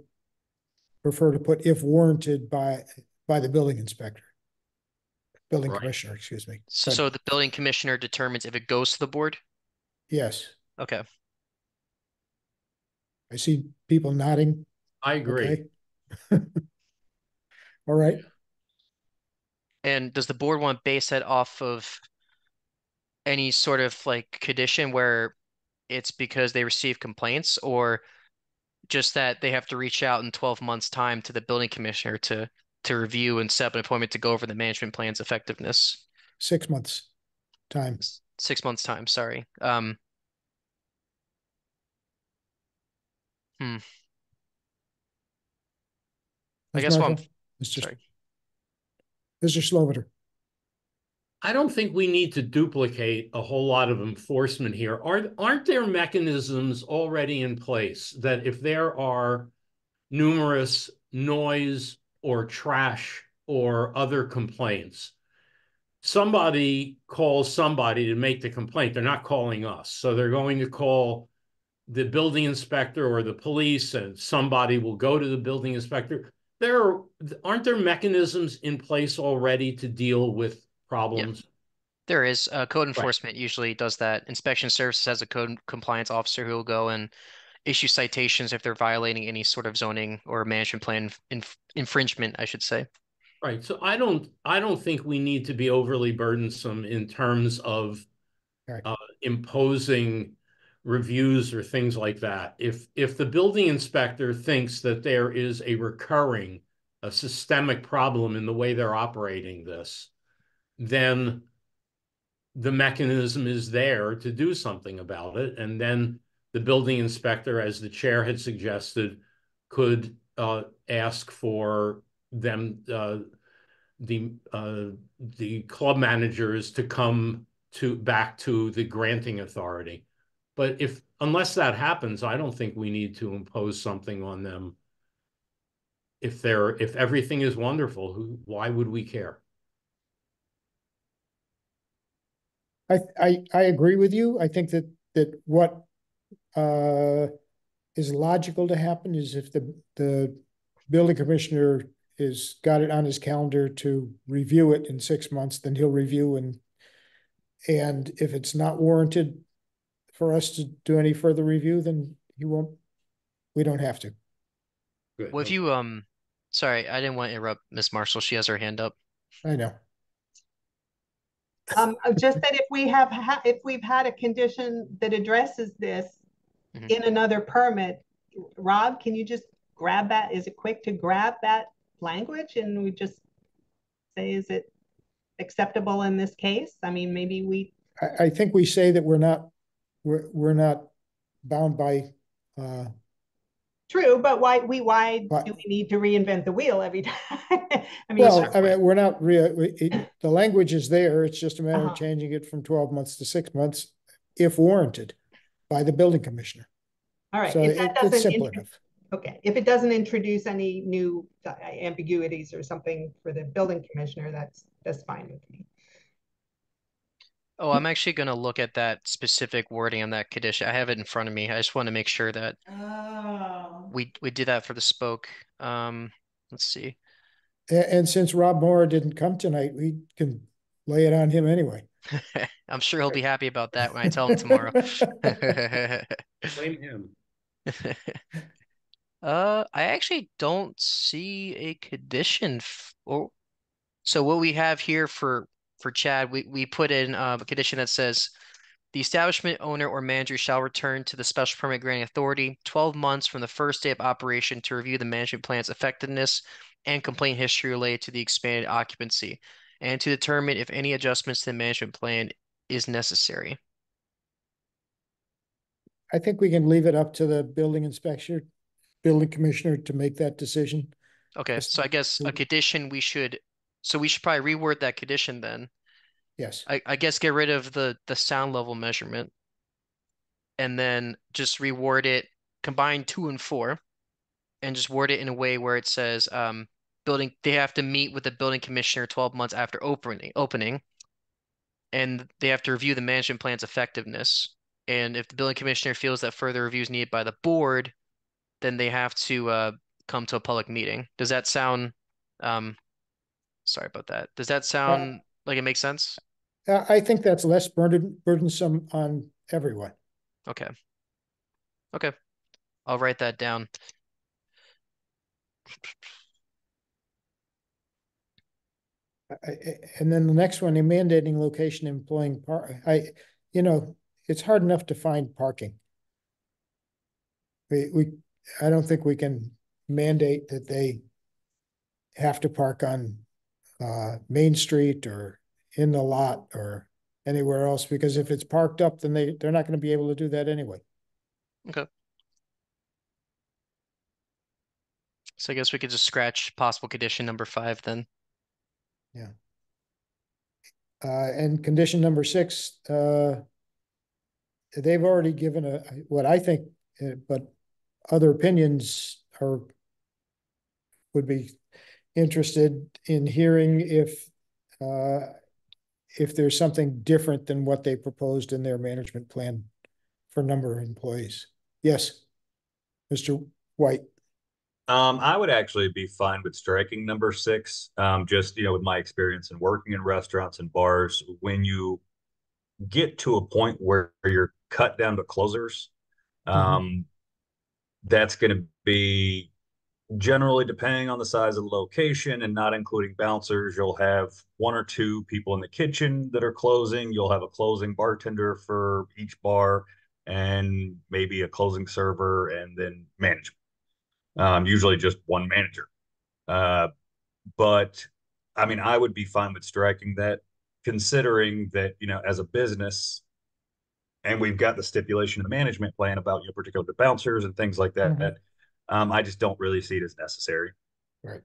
prefer to put if warranted by, by the building inspector. Building Right. commissioner, excuse me. So, But so the building commissioner determines if it goes to the board? Yes, Okay. I see people nodding. I agree. Okay. [LAUGHS] All right, And does the board want to base that off of any sort of like condition where it's because they receive complaints or just that they have to reach out in 12 months' time to the building commissioner to to review and set up an appointment to go over the management plan's effectiveness? six months time. Six months' time, sorry. Um, hmm, I guess I'm- Mr. sorry. Mr. Sloviter, I don't think we need to duplicate a whole lot of enforcement here. Aren't, aren't there mechanisms already in place that if there are numerous noise or trash or other complaints, somebody calls somebody to make the complaint. They're not calling us. So they're going to call the building inspector or the police and somebody will go to the building inspector. There are, aren't there mechanisms in place already to deal with problems? There is, uh, code enforcement usually does that. Inspection services has a code compliance officer who will go and issue citations if they're violating any sort of zoning or management plan inf- infringement, I should say. Right, so I don't, I don't think we need to be overly burdensome in terms of Right. uh, imposing reviews or things like that. If, if the building inspector thinks that there is a recurring, a systemic problem in the way they're operating this, then the mechanism is there to do something about it, and then the building inspector, as the chair had suggested, could uh, ask for them, uh, the, uh, the club managers to come to, back to the granting authority. But if, unless that happens, I don't think we need to impose something on them. If they're, if everything is wonderful, who, why would we care? I, I, I agree with you. I think that, that what, uh, is logical to happen is if the, the building commissioner is got it on his calendar to review it in six months, then he'll review and and if it's not warranted for us to do any further review, then he won't, we don't have to. Well, if you, um, sorry, I didn't want to interrupt Miss Marshall. She has her hand up. I know. Um, just that if we have, ha- if we've had a condition that addresses this Mhm. in another permit, Rob, can you just grab that? Is it quick to grab that language and we just say, is it acceptable in this case? I mean, maybe we, I, I think we say that we're not, we're, we're not bound by, uh, true, but why, we, why do we need to reinvent the wheel every [LAUGHS] time? I mean, well, I mean, we're not real, it, the language is there. It's just a matter Uh-huh. of changing it from twelve months to six months if warranted by the building commissioner. all right. So if it, that it's doesn't simple enough. Okay, if it doesn't introduce any new uh, ambiguities or something for the building commissioner, that's, that's fine with me. Oh, I'm actually gonna look at that specific wording on that condition. I have it in front of me. I just want to make sure that Oh. we we did that for the spoke. Um, let's see. A- And, since Rob Moore didn't come tonight, we can lay it on him anyway. [LAUGHS] I'm sure he'll be happy about that when I tell him tomorrow. [LAUGHS] Blame him. [LAUGHS] Uh, I actually don't see a condition f- or so what we have here for for Chad, we we put in uh, a condition that says the establishment owner or manager shall return to the special permit granting authority 12 months from the first day of operation to review the management plan's effectiveness and complaint history related to the expanded occupancy and to determine if any adjustments to the management plan is necessary. I think we can leave it up to the building inspector, building commissioner to make that decision. Okay, so I guess a condition we should, so we should probably reword that condition then. Yes, I, I guess get rid of the the sound level measurement. And then just reword it, combine two and four. And just word it in a way where it says, um, building, they have to meet with the building commissioner twelve months after opening, opening. And they have to review the management plan's effectiveness. And if the building commissioner feels that further review is needed by the board, then they have to, uh, come to a public meeting. Does that sound, um, sorry about that. Does that sound like it makes sense? I, I think that's less burden, burdensome on everyone. Okay. Okay. I'll write that down. And then the next one, a mandating location employing par, I, you know, it's hard enough to find parking. We, we, I don't think we can mandate that they have to park on, uh, Main Street or in the lot or anywhere else, because if it's parked up, then they, they're not gonna be able to do that anyway. Okay. So I guess we could just scratch possible condition number five then. Uh, and condition number six, uh, they've already given a, what I think, uh, but other opinions are, would be interested in hearing if, uh, if there's something different than what they proposed in their management plan for number of employees. Yes, Mr. White. Um, I would actually be fine with striking number six. Um, just, you know, with my experience in working in restaurants and bars, when you get to a point where you're cut down to closers, um, that's going to be generally depending on the size of the location and not including bouncers. You'll have one or two people in the kitchen that are closing. You'll have a closing bartender for each bar and maybe a closing server and then management um, usually just one manager. Uh, but I mean, I would be fine with striking that, considering that, you know, as a business, and we've got the stipulation in the management plan about, you know, particular bouncers and things like that. Mhm. Um, I just don't really see it as necessary. Right.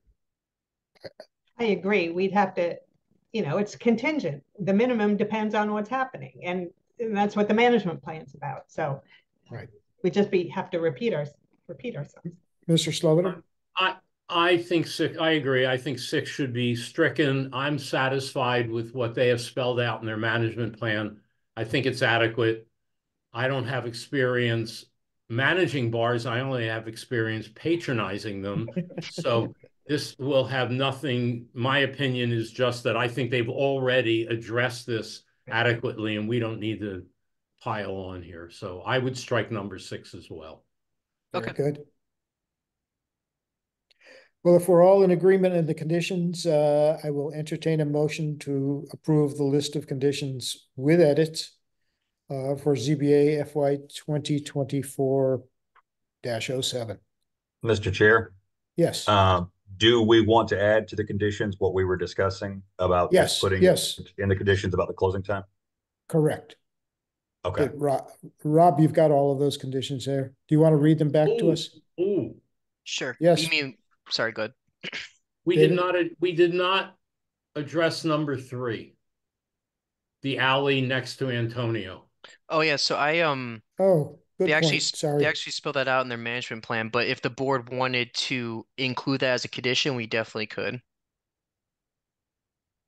I agree. We'd have to, you know, it's contingent. The minimum depends on what's happening and, and that's what the management plan's about. So Right. we just be, have to repeat our, repeat ourselves. Mr. Sloviter? I, I think six, I agree. I think six should be stricken. I'm satisfied with what they have spelled out in their management plan. I think it's adequate. I don't have experience managing bars. I only have experience patronizing them. So [LAUGHS] this will have nothing, my opinion is just that I think they've already addressed this adequately and we don't need to pile on here. So I would strike number six as well. Very Okay. good. Well, if we're all in agreement in the conditions, uh, I will entertain a motion to approve the list of conditions with edits uh, for ZBA FY twenty twenty-four dash oh seven. Mr. Chair, Yes, um, do we want to add to the conditions what we were discussing about? just Yes, Putting yes. in the conditions about the closing time? correct. Okay, Good, Rob, Rob, you've got all of those conditions there. Do you want to read them back to Ooh. us? Ooh, Sure. Yes. You mean, sorry, go ahead. we did David? not, we did not address number three. The alley next to Antonio. Oh yeah, so I um Oh, good they actually point, s- sorry. they actually spelled that out in their management plan, but if the board wanted to include that as a condition, we definitely could.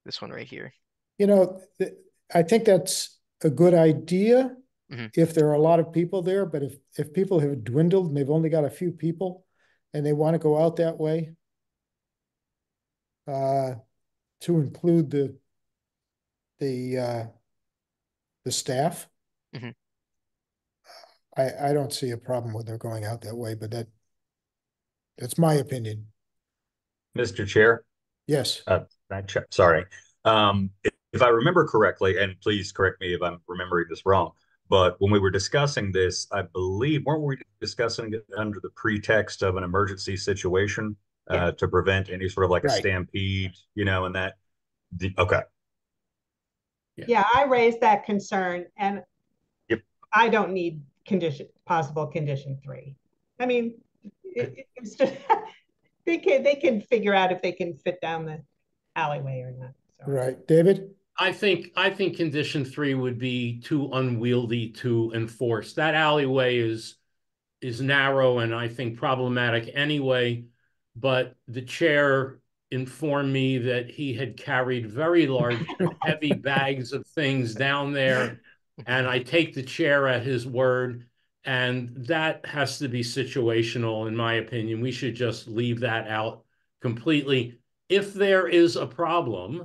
This one right here. You know, th- I think that's a good idea Mhm. if there are a lot of people there, but if, if people have dwindled and they've only got a few people and they want to go out that way, uh, to include the, the, uh, the staff. Mhm. I, I don't see a problem with them going out that way, but that, that's my opinion. Mr. Chair, Yes, I check, sorry. Um, if, if I remember correctly, and please correct me if I'm remembering this wrong, but when we were discussing this, I believe, weren't we discussing it under the pretext of an emergency situation? Uh, to prevent any sort of like a stampede, you know, and that, the, okay, Yeah, I raised that concern and Yep. I don't need condition, possible condition three. I mean, it, it- it's just, [LAUGHS] they can, they can figure out if they can fit down the alleyway or not. so. right. David? I think, I think condition three would be too unwieldy to enforce. That alleyway is, is narrow and I think problematic anyway. But the chair informed me that he had carried very large, [LAUGHS] heavy bags of things down there. And I take the chair at his word. And that has to be situational, in my opinion. We should just leave that out completely. If there is a problem,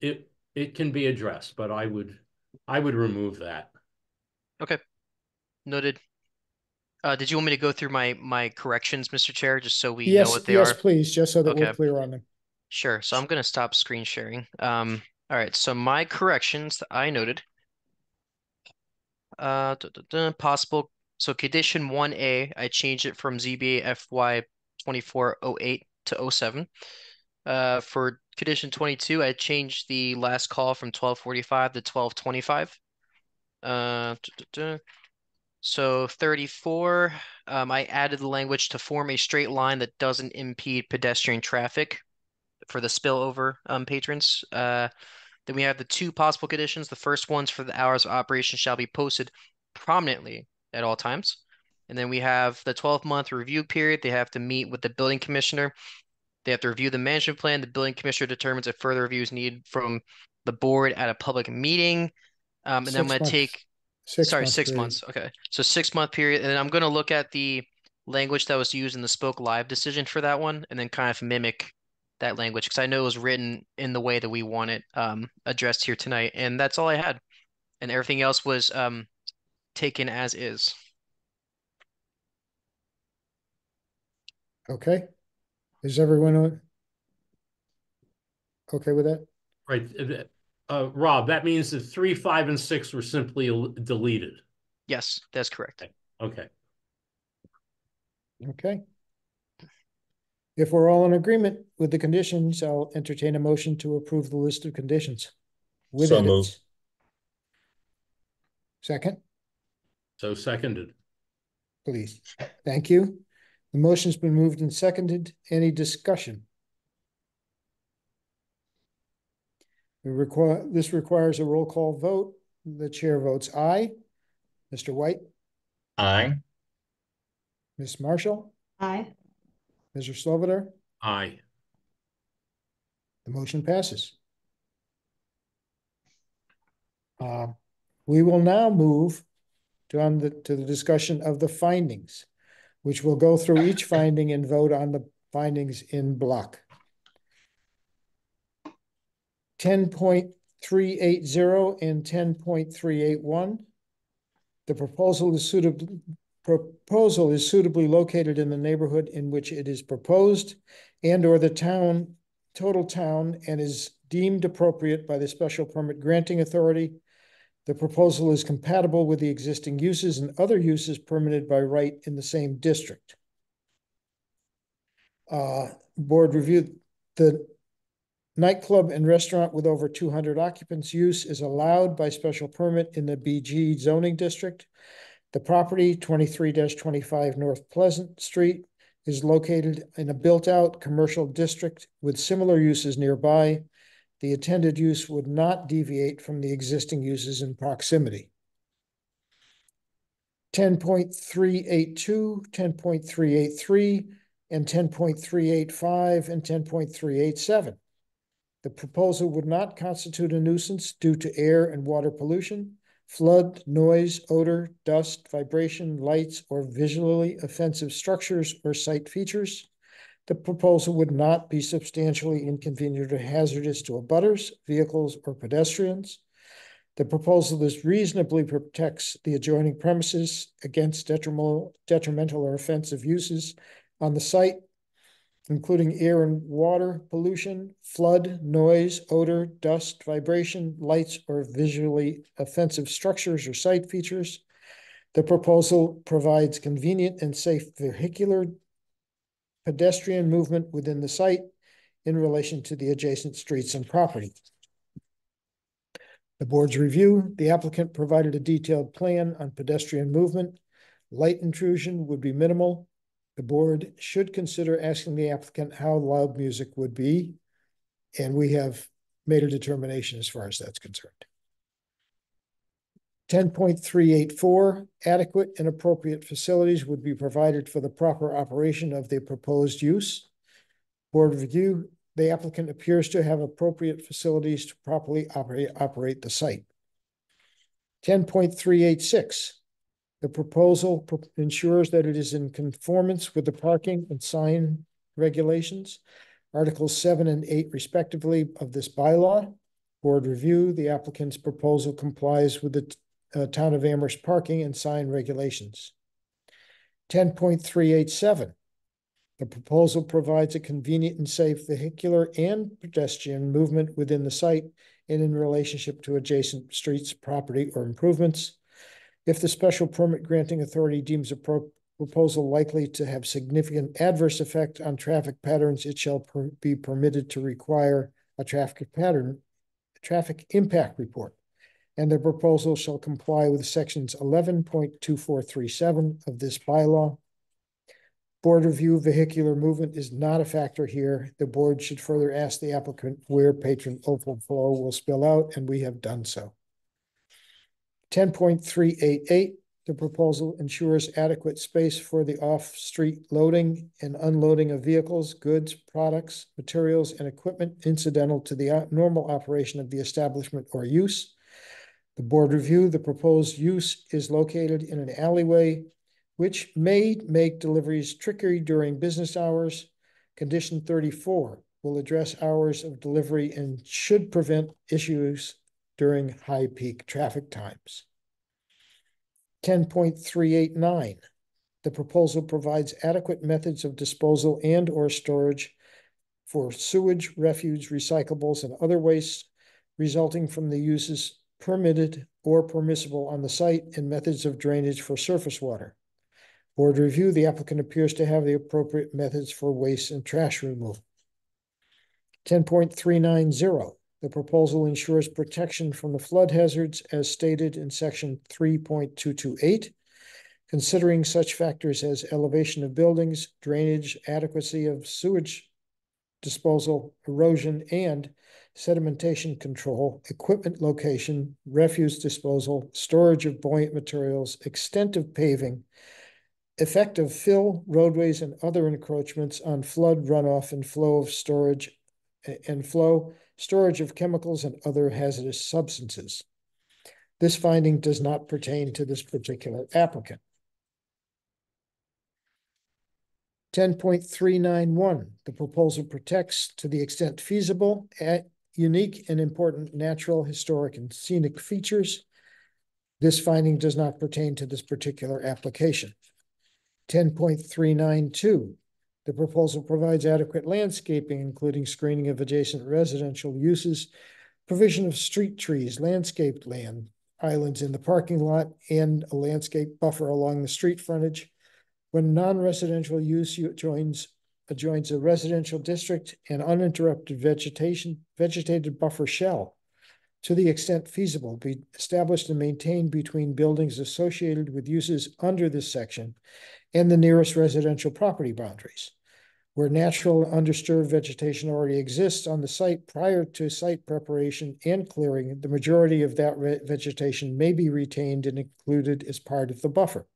it, it can be addressed, but I would, I would remove that. Okay. Noted. Uh, did you want me to go through my my corrections, Mr. Chair, just so we know what they yes, are? please, just so that we're clear on them. Sure. So I'm gonna stop screen sharing. Um, all right. So my corrections that I noted. Uh, duh, possible. So condition one A, I changed it from ZBA FY twenty-four oh eight to oh seven. Uh, for condition twenty-two, I changed the last call from twelve forty-five to twelve twenty-five. Uh. So 34, um, I added the language to form a straight line that doesn't impede pedestrian traffic for the spillover um, patrons. Uh, then we have the two possible conditions. The first one's for the hours of operation shall be posted prominently at all times. And then we have the 12 month review period. They have to meet with the building commissioner. They have to review the management plan. The building commissioner determines if further review is needed from the board at a public meeting. Um, and then I'm going to take Six Sorry, months six period. months. Okay. So six month period. And then I'm gonna look at the language that was used in the spoke live decision for that one and then kind of mimic that language because I know it was written in the way that we want it um addressed here tonight. And that's all I had. And everything else was um taken as is. Okay. Is everyone on- okay with that? Right, uh, uh, Rob, that means that three, five, and six were simply deleted. Yes, that's correct. Okay, Okay. If we're all in agreement with the conditions, I'll entertain a motion to approve the list of conditions. With So edits. moved. Second, so seconded. please. Thank you. The motion's been moved and seconded. Any discussion? We require, this requires a roll call vote. The chair votes aye. Mr. White, Aye. Ms. Marshall, Aye. Mr. Sloviter, Aye. the motion passes. Uh, we will now move to on the, to the discussion of the findings, which will go through each [COUGHS] finding and vote on the, findings in block. Ten point three eight zero and ten point three eight one. The proposal is suitably, proposal is suitably located in the neighborhood in which it is proposed and or the town, total town, and is deemed appropriate by the special permit granting authority. The proposal is compatible with the existing uses and other uses permitted by right in the same district. Uh, board review, the nightclub and restaurant with over two hundred occupants use is allowed by special permit in the BG zoning district. The property 23-25 North Pleasant Street is located in a built-out commercial district with similar uses nearby. The intended use would not deviate from the existing uses in proximity. 10.382, 10.383, and ten point three eight five and ten point three eight seven. The proposal would not constitute a nuisance due to air and water pollution, flood, noise, odor, dust, vibration, lights, or visually offensive structures or site features. The proposal would not be substantially inconvenient or hazardous to abutters, vehicles, or pedestrians. The proposal is reasonably protects the adjoining premises against detrimental, detrimental or offensive uses on the site, including air and water pollution, flood, noise, odor, dust, vibration, lights, or visually offensive structures or site features. The proposal provides convenient and safe vehicular pedestrian movement within the site in relation to the adjacent streets and property. The board's review, the applicant provided a detailed plan on pedestrian movement. Light intrusion would be minimal the board should consider asking the applicant how loud music would be. And we have made a determination as far as that's concerned. 10.384, adequate and appropriate facilities would be provided for the proper operation of the proposed use. Board review, the applicant appears to have appropriate facilities to properly operate, operate the site. 10.386, the proposal ensures that it is in conformance with the parking and sign regulations, Articles seven and eight respectively of this bylaw. Board review, the applicant's proposal complies with the uh, Town of Amherst parking and sign regulations. Ten point three eight seven. The proposal provides a convenient and safe vehicular and pedestrian movement within the site and in relationship to adjacent streets, property, or improvements. If the special permit granting authority deems a pro proposal likely to have significant adverse effect on traffic patterns, it shall per be permitted to require a traffic pattern, a traffic impact report. And the proposal shall comply with sections eleven point two four three seven of this bylaw. Board review vehicular movement is not a factor here. The board should further ask the applicant where patron overflow will spill out, and we have done so. Ten point three eight eight, the proposal ensures adequate space for the off-street loading and unloading of vehicles, goods, products, materials, and equipment incidental to the normal operation of the establishment or use. The board review, the proposed use is located in an alleyway which may make deliveries tricky during business hours. Condition thirty-four will address hours of delivery and should prevent issues during high peak traffic times. 10.389, the proposal provides adequate methods of disposal and or storage for sewage, refuse, recyclables, and other wastes resulting from the uses permitted or permissible on the site and methods of drainage for surface water. Board review, the applicant appears to have the appropriate methods for waste and trash removal. 10.390, the proposal ensures protection from the flood hazards as stated in section three point two two eight. Considering such factors as elevation of buildings, drainage, adequacy of sewage disposal, erosion, and sedimentation control, equipment location, refuse disposal, storage of buoyant materials, extent of paving, effective fill, roadways, and other encroachments on flood runoff and flow of storage and flow storage of chemicals and other hazardous substances. This finding does not pertain to this particular applicant. 10.391, the proposal protects, to the extent feasible, unique and important natural, historic, and scenic features. This finding does not pertain to this particular application. 10.392, the proposal provides adequate landscaping, including screening of adjacent residential uses, provision of street trees, landscaped land, islands in the parking lot, and a landscape buffer along the street frontage. When non-residential use joins, adjoins a residential district and uninterrupted vegetation, vegetated buffer shall, to the extent feasible, be established and maintained between buildings associated with uses under this section and the nearest residential property boundaries. Where natural undisturbed vegetation already exists on the site prior to site preparation and clearing, the majority of that vegetation may be retained and included as part of the buffer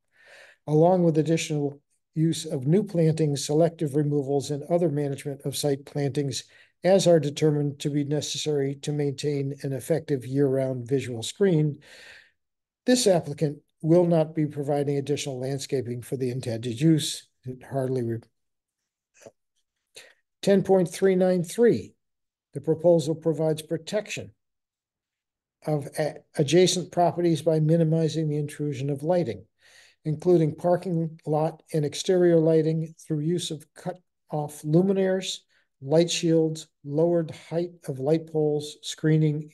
along with additional use of new plantings, selective removals, and other management of site plantings as are determined to be necessary to maintain an effective year-round visual screen. This applicant will not be providing additional landscaping for the intended use. It hardly. Ten point three nine three, the proposal provides protection of adjacent properties by minimizing the intrusion of lighting including parking lot and exterior lighting through use of cut-off luminaires, light shields, lowered height of light poles, screening,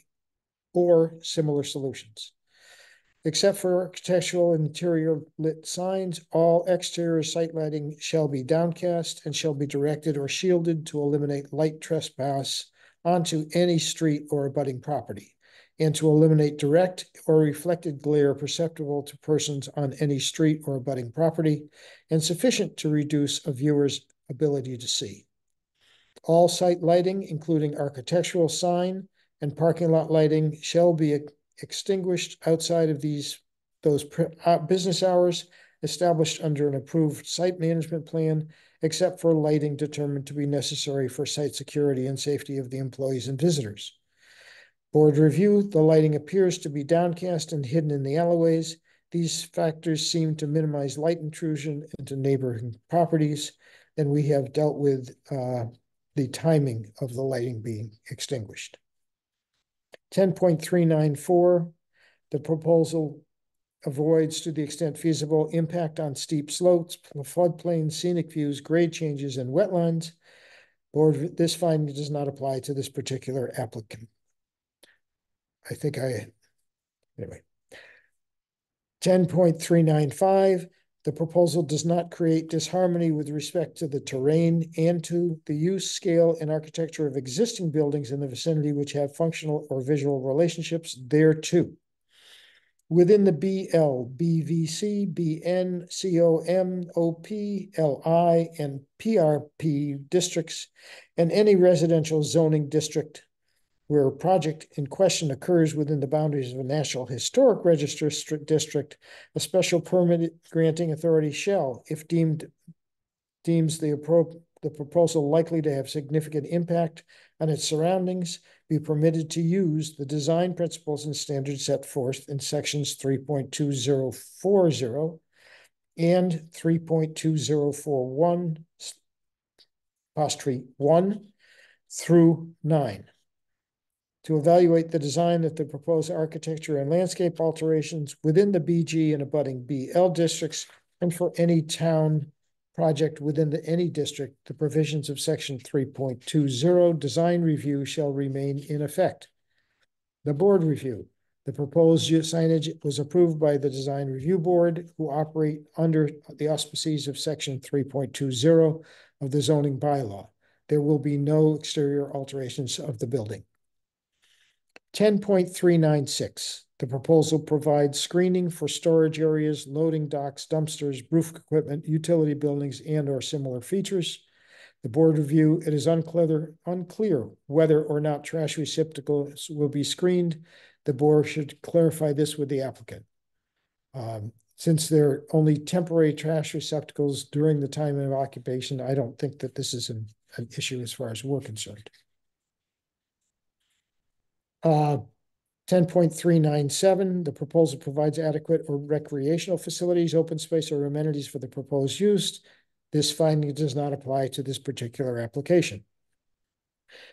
or similar solutions. Except for architectural and interior lit signs, all exterior site lighting shall be downcast and shall be directed or shielded to eliminate light trespass onto any street or abutting property and to eliminate direct or reflected glare perceptible to persons on any street or abutting property and sufficient to reduce a viewer's ability to see. All site lighting, including architectural sign and parking lot lighting, shall be extinguished outside of these those uh, business hours established under an approved site management plan, except for lighting determined to be necessary for site security and safety of the employees and visitors. Board review, the lighting appears to be downcast and hidden in the alleyways. These factors seem to minimize light intrusion into neighboring properties. And we have dealt with uh, the timing of the lighting being extinguished. 10.394, the proposal avoids, to the extent feasible, impact on steep slopes, floodplains, scenic views, grade changes, and wetlands. Board, this finding does not apply to this particular applicant. I think I, anyway. 10.395, the proposal does not create disharmony with respect to the terrain and to the use, scale, and architecture of existing buildings in the vicinity which have functional or visual relationships thereto. Within the BL, BVC, BN, COM, OP, LI, and PRP districts, and any residential zoning district where a project in question occurs within the boundaries of a National Historic Register district, a special permit granting authority shall, if deemed deems the the proposal likely to have significant impact on its surroundings, be permitted to use the design principles and standards set forth in sections 3.2040 and 3.2041 apostrophe 1 through 9 to evaluate the design of the proposed architecture and landscape alterations within the BG and abutting BL districts, and for any town project within the, any district, the provisions of section three point two zero design review shall remain in effect. The board review. The proposed signage was approved by the design review board who operate under the auspices of section three point two zero of the zoning bylaw. There will be no exterior alterations of the building. Ten point three nine six, the proposal provides screening for storage areas, loading docks, dumpsters, roof equipment, utility buildings, and or similar features. The board review, it is unclear, unclear whether or not trash receptacles will be screened. The board should clarify this with the applicant. Um, since they're only temporary trash receptacles during the time of occupation, I don't think that this is an, an issue as far as we're concerned. Uh, ten point three nine seven, the proposal provides adequate or recreational facilities, open space or amenities for the proposed use. This finding does not apply to this particular application.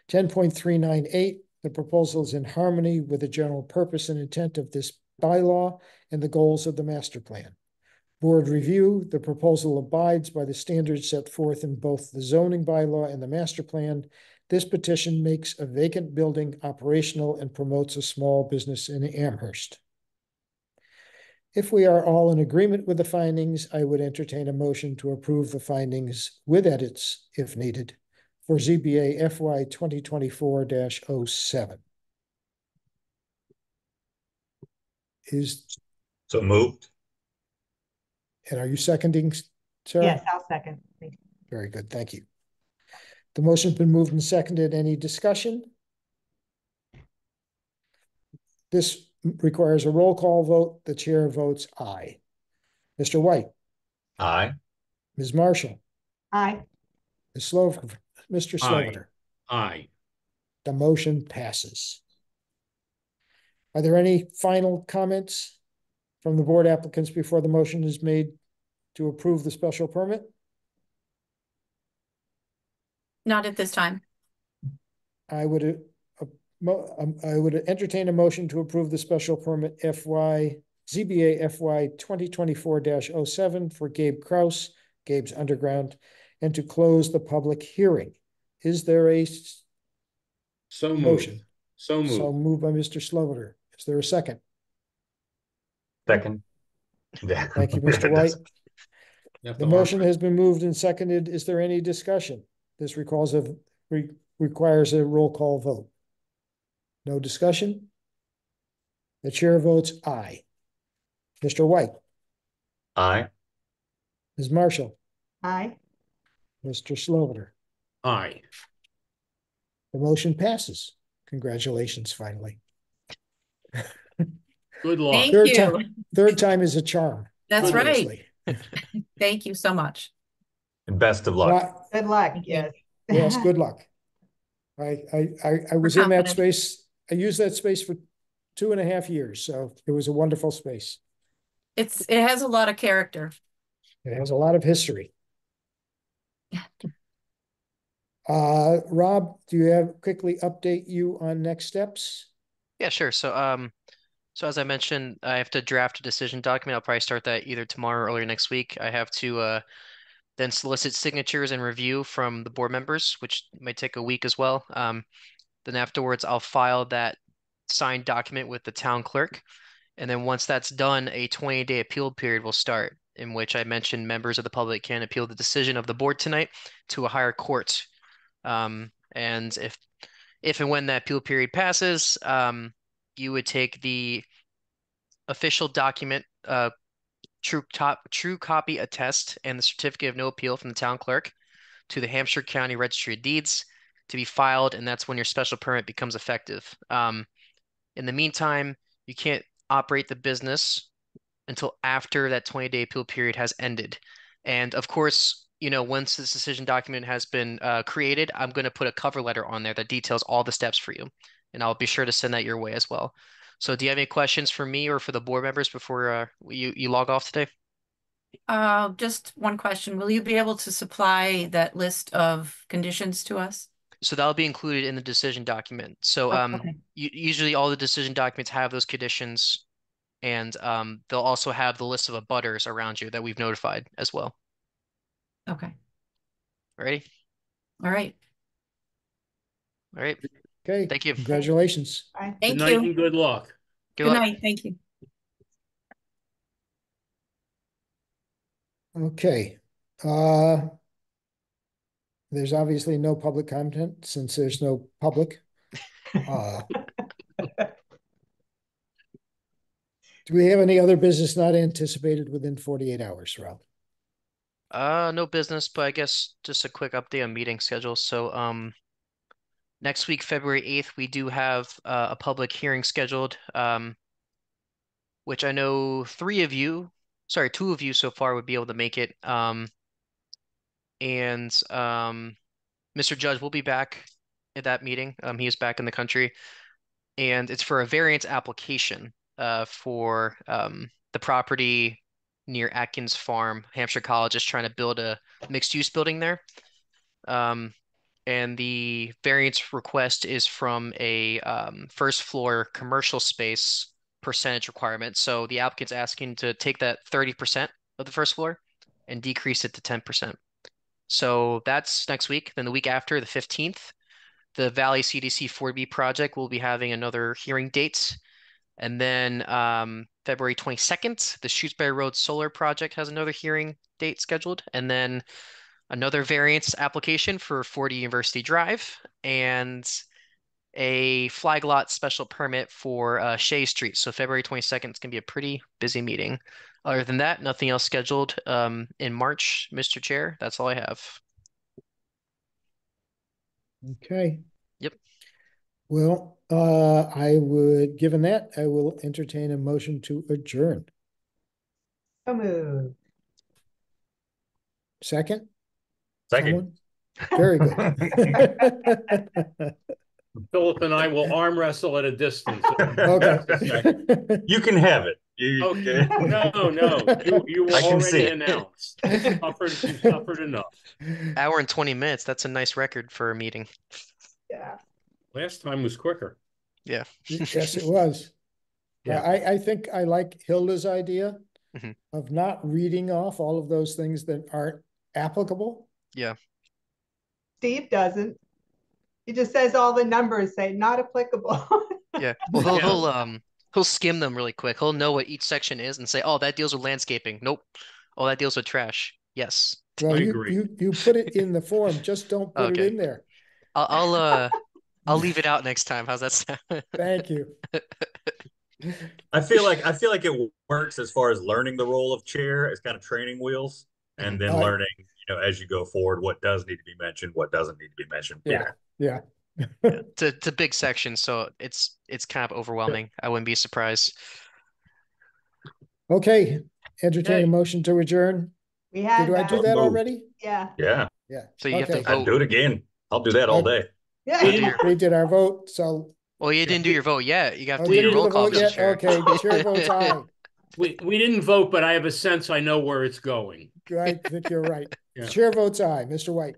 Ten point three nine eight, the proposal is in harmony with the general purpose and intent of this bylaw and the goals of the master plan. Board review, the proposal abides by the standards set forth in both the zoning bylaw and the master plan. This petition makes a vacant building operational and promotes a small business in Amherst. If we are all in agreement with the findings, I would entertain a motion to approve the findings with edits if needed for ZBA FY twenty twenty-four oh 7 Is, So moved. and are you seconding, Sarah? Yes, I'll second. Thank you. Very good, thank you. The motion's been moved and seconded. Any discussion? This requires a roll call vote. The chair votes aye. Mr. White, Aye. Ms. Marshall, Aye. Ms. Slover, Mr. Sloviter. Aye. The motion passes. Are there any final comments from the board applicants before the motion is made to approve the special permit? Not at this time. I would, uh, uh, mo- um, I would entertain a motion to approve the special permit FY, ZBA FY twenty twenty-four 7 for Gabe Kraus, Gabe's Underground, and to close the public hearing. Is there a s- So moved. motion? So So moved. moved by Mr. Sloviter. Is there a second? Second. Thank you, Mr. White. [LAUGHS] You have The to motion has been moved and seconded. Is there any discussion? This requires a, re- requires a roll call vote. No discussion? The chair votes aye. Mr. White, Aye. Ms. Marshall, Aye. Mr. Sloviter. Aye. The motion passes. Congratulations, finally. [LAUGHS] Good luck. Thank Third you. time. Third time is a charm. That's right. [LAUGHS] Thank you so much. And best of luck. Right. Good luck, yes. Yes, [LAUGHS] good luck. I, I, I, I was in that space. I used that space for two and a half years, so it was a wonderful space. It's, it has a lot of character. It has a lot of history. [LAUGHS] Uh, Rob, do you have quickly update you on next steps? Yeah, sure. So, um, so as I mentioned, I have to draft a decision document. I'll probably start that either tomorrow or earlier next week. I have to uh, then solicit signatures and review from the board members, which might take a week as well. Um, then afterwards, I'll file that signed document with the town clerk. And then once that's done, a 20-day appeal period will start, in which I mentioned members of the public can appeal the decision of the board tonight to a higher court. Um, and if if and when that appeal period passes, um, you would take the official document, uh, true top, true copy attest and the certificate of no appeal from the town clerk to the Hampshire County Registry of Deeds to be filed, and that's when your special permit becomes effective. Um, in the meantime, you can't operate the business until after that 20 day appeal period has ended. And of course, you know, once this decision document has been uh, created, I'm going to put a cover letter on there that details all the steps for you. And I'll be sure to send that your way as well. So do you have any questions for me or for the board members before uh, you, you log off today? Uh, just one question. Will you be able to supply that list of conditions to us? So that'll be included in the decision document. So Oh, um, okay. usually all the decision documents have those conditions and um, they'll also have the list of abutters around you that we've notified as well. Okay, Ready? all right. All right. Okay. Thank you. Congratulations. Bye. Good Thank night you. and good luck. Good Good luck. night. Thank you. Okay, uh. There's obviously no public content since there's no public. [LAUGHS] Uh, Do we have any other business not anticipated within forty-eight hours, Rob? Uh, no business, but I guess just a quick update on meeting schedule. So, um, next week, February 8th, we do have uh, a public hearing scheduled, um, which I know three of you, sorry, two of you so far would be able to make it. Um, and um, Mr. Judge will be back at that meeting. Um, he is back in the country, and it's for a variance application uh, for um, the property near Atkins Farm. Hampshire College is trying to build a mixed use building there. Um, and the variance request is from a um, first floor commercial space percentage requirement. So the applicant's asking to take that 30% of the first floor and decrease it to 10%. So that's next week. Then the week after, the 15th, the Valley CDC 4B project will be having another hearing date. And then um, February 22nd, the Shutesbury Road Solar Project has another hearing date scheduled. And then another variance application for 40 University Drive and a flag lot special permit for uh, Shea Street. So February 22nd is going to be a pretty busy meeting. Other than that, nothing else scheduled um, in March, Mr. Chair. That's all I have. Okay. Yep. Well, uh, I would, given that, I will entertain a motion to adjourn. So moved. Second? Second. Someone? Very good. [LAUGHS] Philip and I will arm wrestle at a distance. Okay. [LAUGHS] You can have it. You- Okay, no, no, [LAUGHS] you, you were I can see already it. announced. Suffered, you suffered enough. Hour and 20 minutes. That's a nice record for a meeting. Yeah. Last time was quicker. Yeah. Yes, it was. Yeah. I, I think I like Hilda's idea Mhm. of not reading off all of those things that aren't applicable. Steve doesn't. He just says all the numbers say not applicable. [LAUGHS] Yeah. Well, he'll, Yeah. he'll um he'll skim them really quick. He'll know what each section is and say, "Oh, that deals with landscaping." Nope. Oh, that deals with trash. Yes. Well, I you, agree. you, you put it in the form, just don't put it in there. I'll, I'll uh I'll leave it out next time. How's that sound? [LAUGHS] Thank you. [LAUGHS] I feel like I feel like it works as far as learning the role of chair as kind of training wheels, and then Uh, learning, you know, as you go forward, what does need to be mentioned, what doesn't need to be mentioned. Yeah. Yeah. [LAUGHS] It's a, it's a big section, so it's it's kind of overwhelming. I wouldn't be surprised. Okay, entertain a motion to adjourn. We had Did I do that. that Moved. already? Yeah. Yeah, Yeah. So you have to Okay. I'd do it again. I'll do that all day. Yeah. Dear. We did our vote, so. Well, you didn't do your vote yet. You have Oh, to we do your roll call, vote Mr. yet? Chair. Okay, chair votes aye. [LAUGHS] We, we didn't vote, but I have a sense I know where it's going. I think you're right. Yeah. Chair votes aye. Mr. White,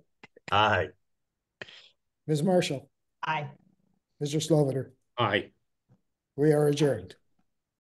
Aye. Ms. Marshall, Aye. Mr. Sloviter, Aye. we are adjourned.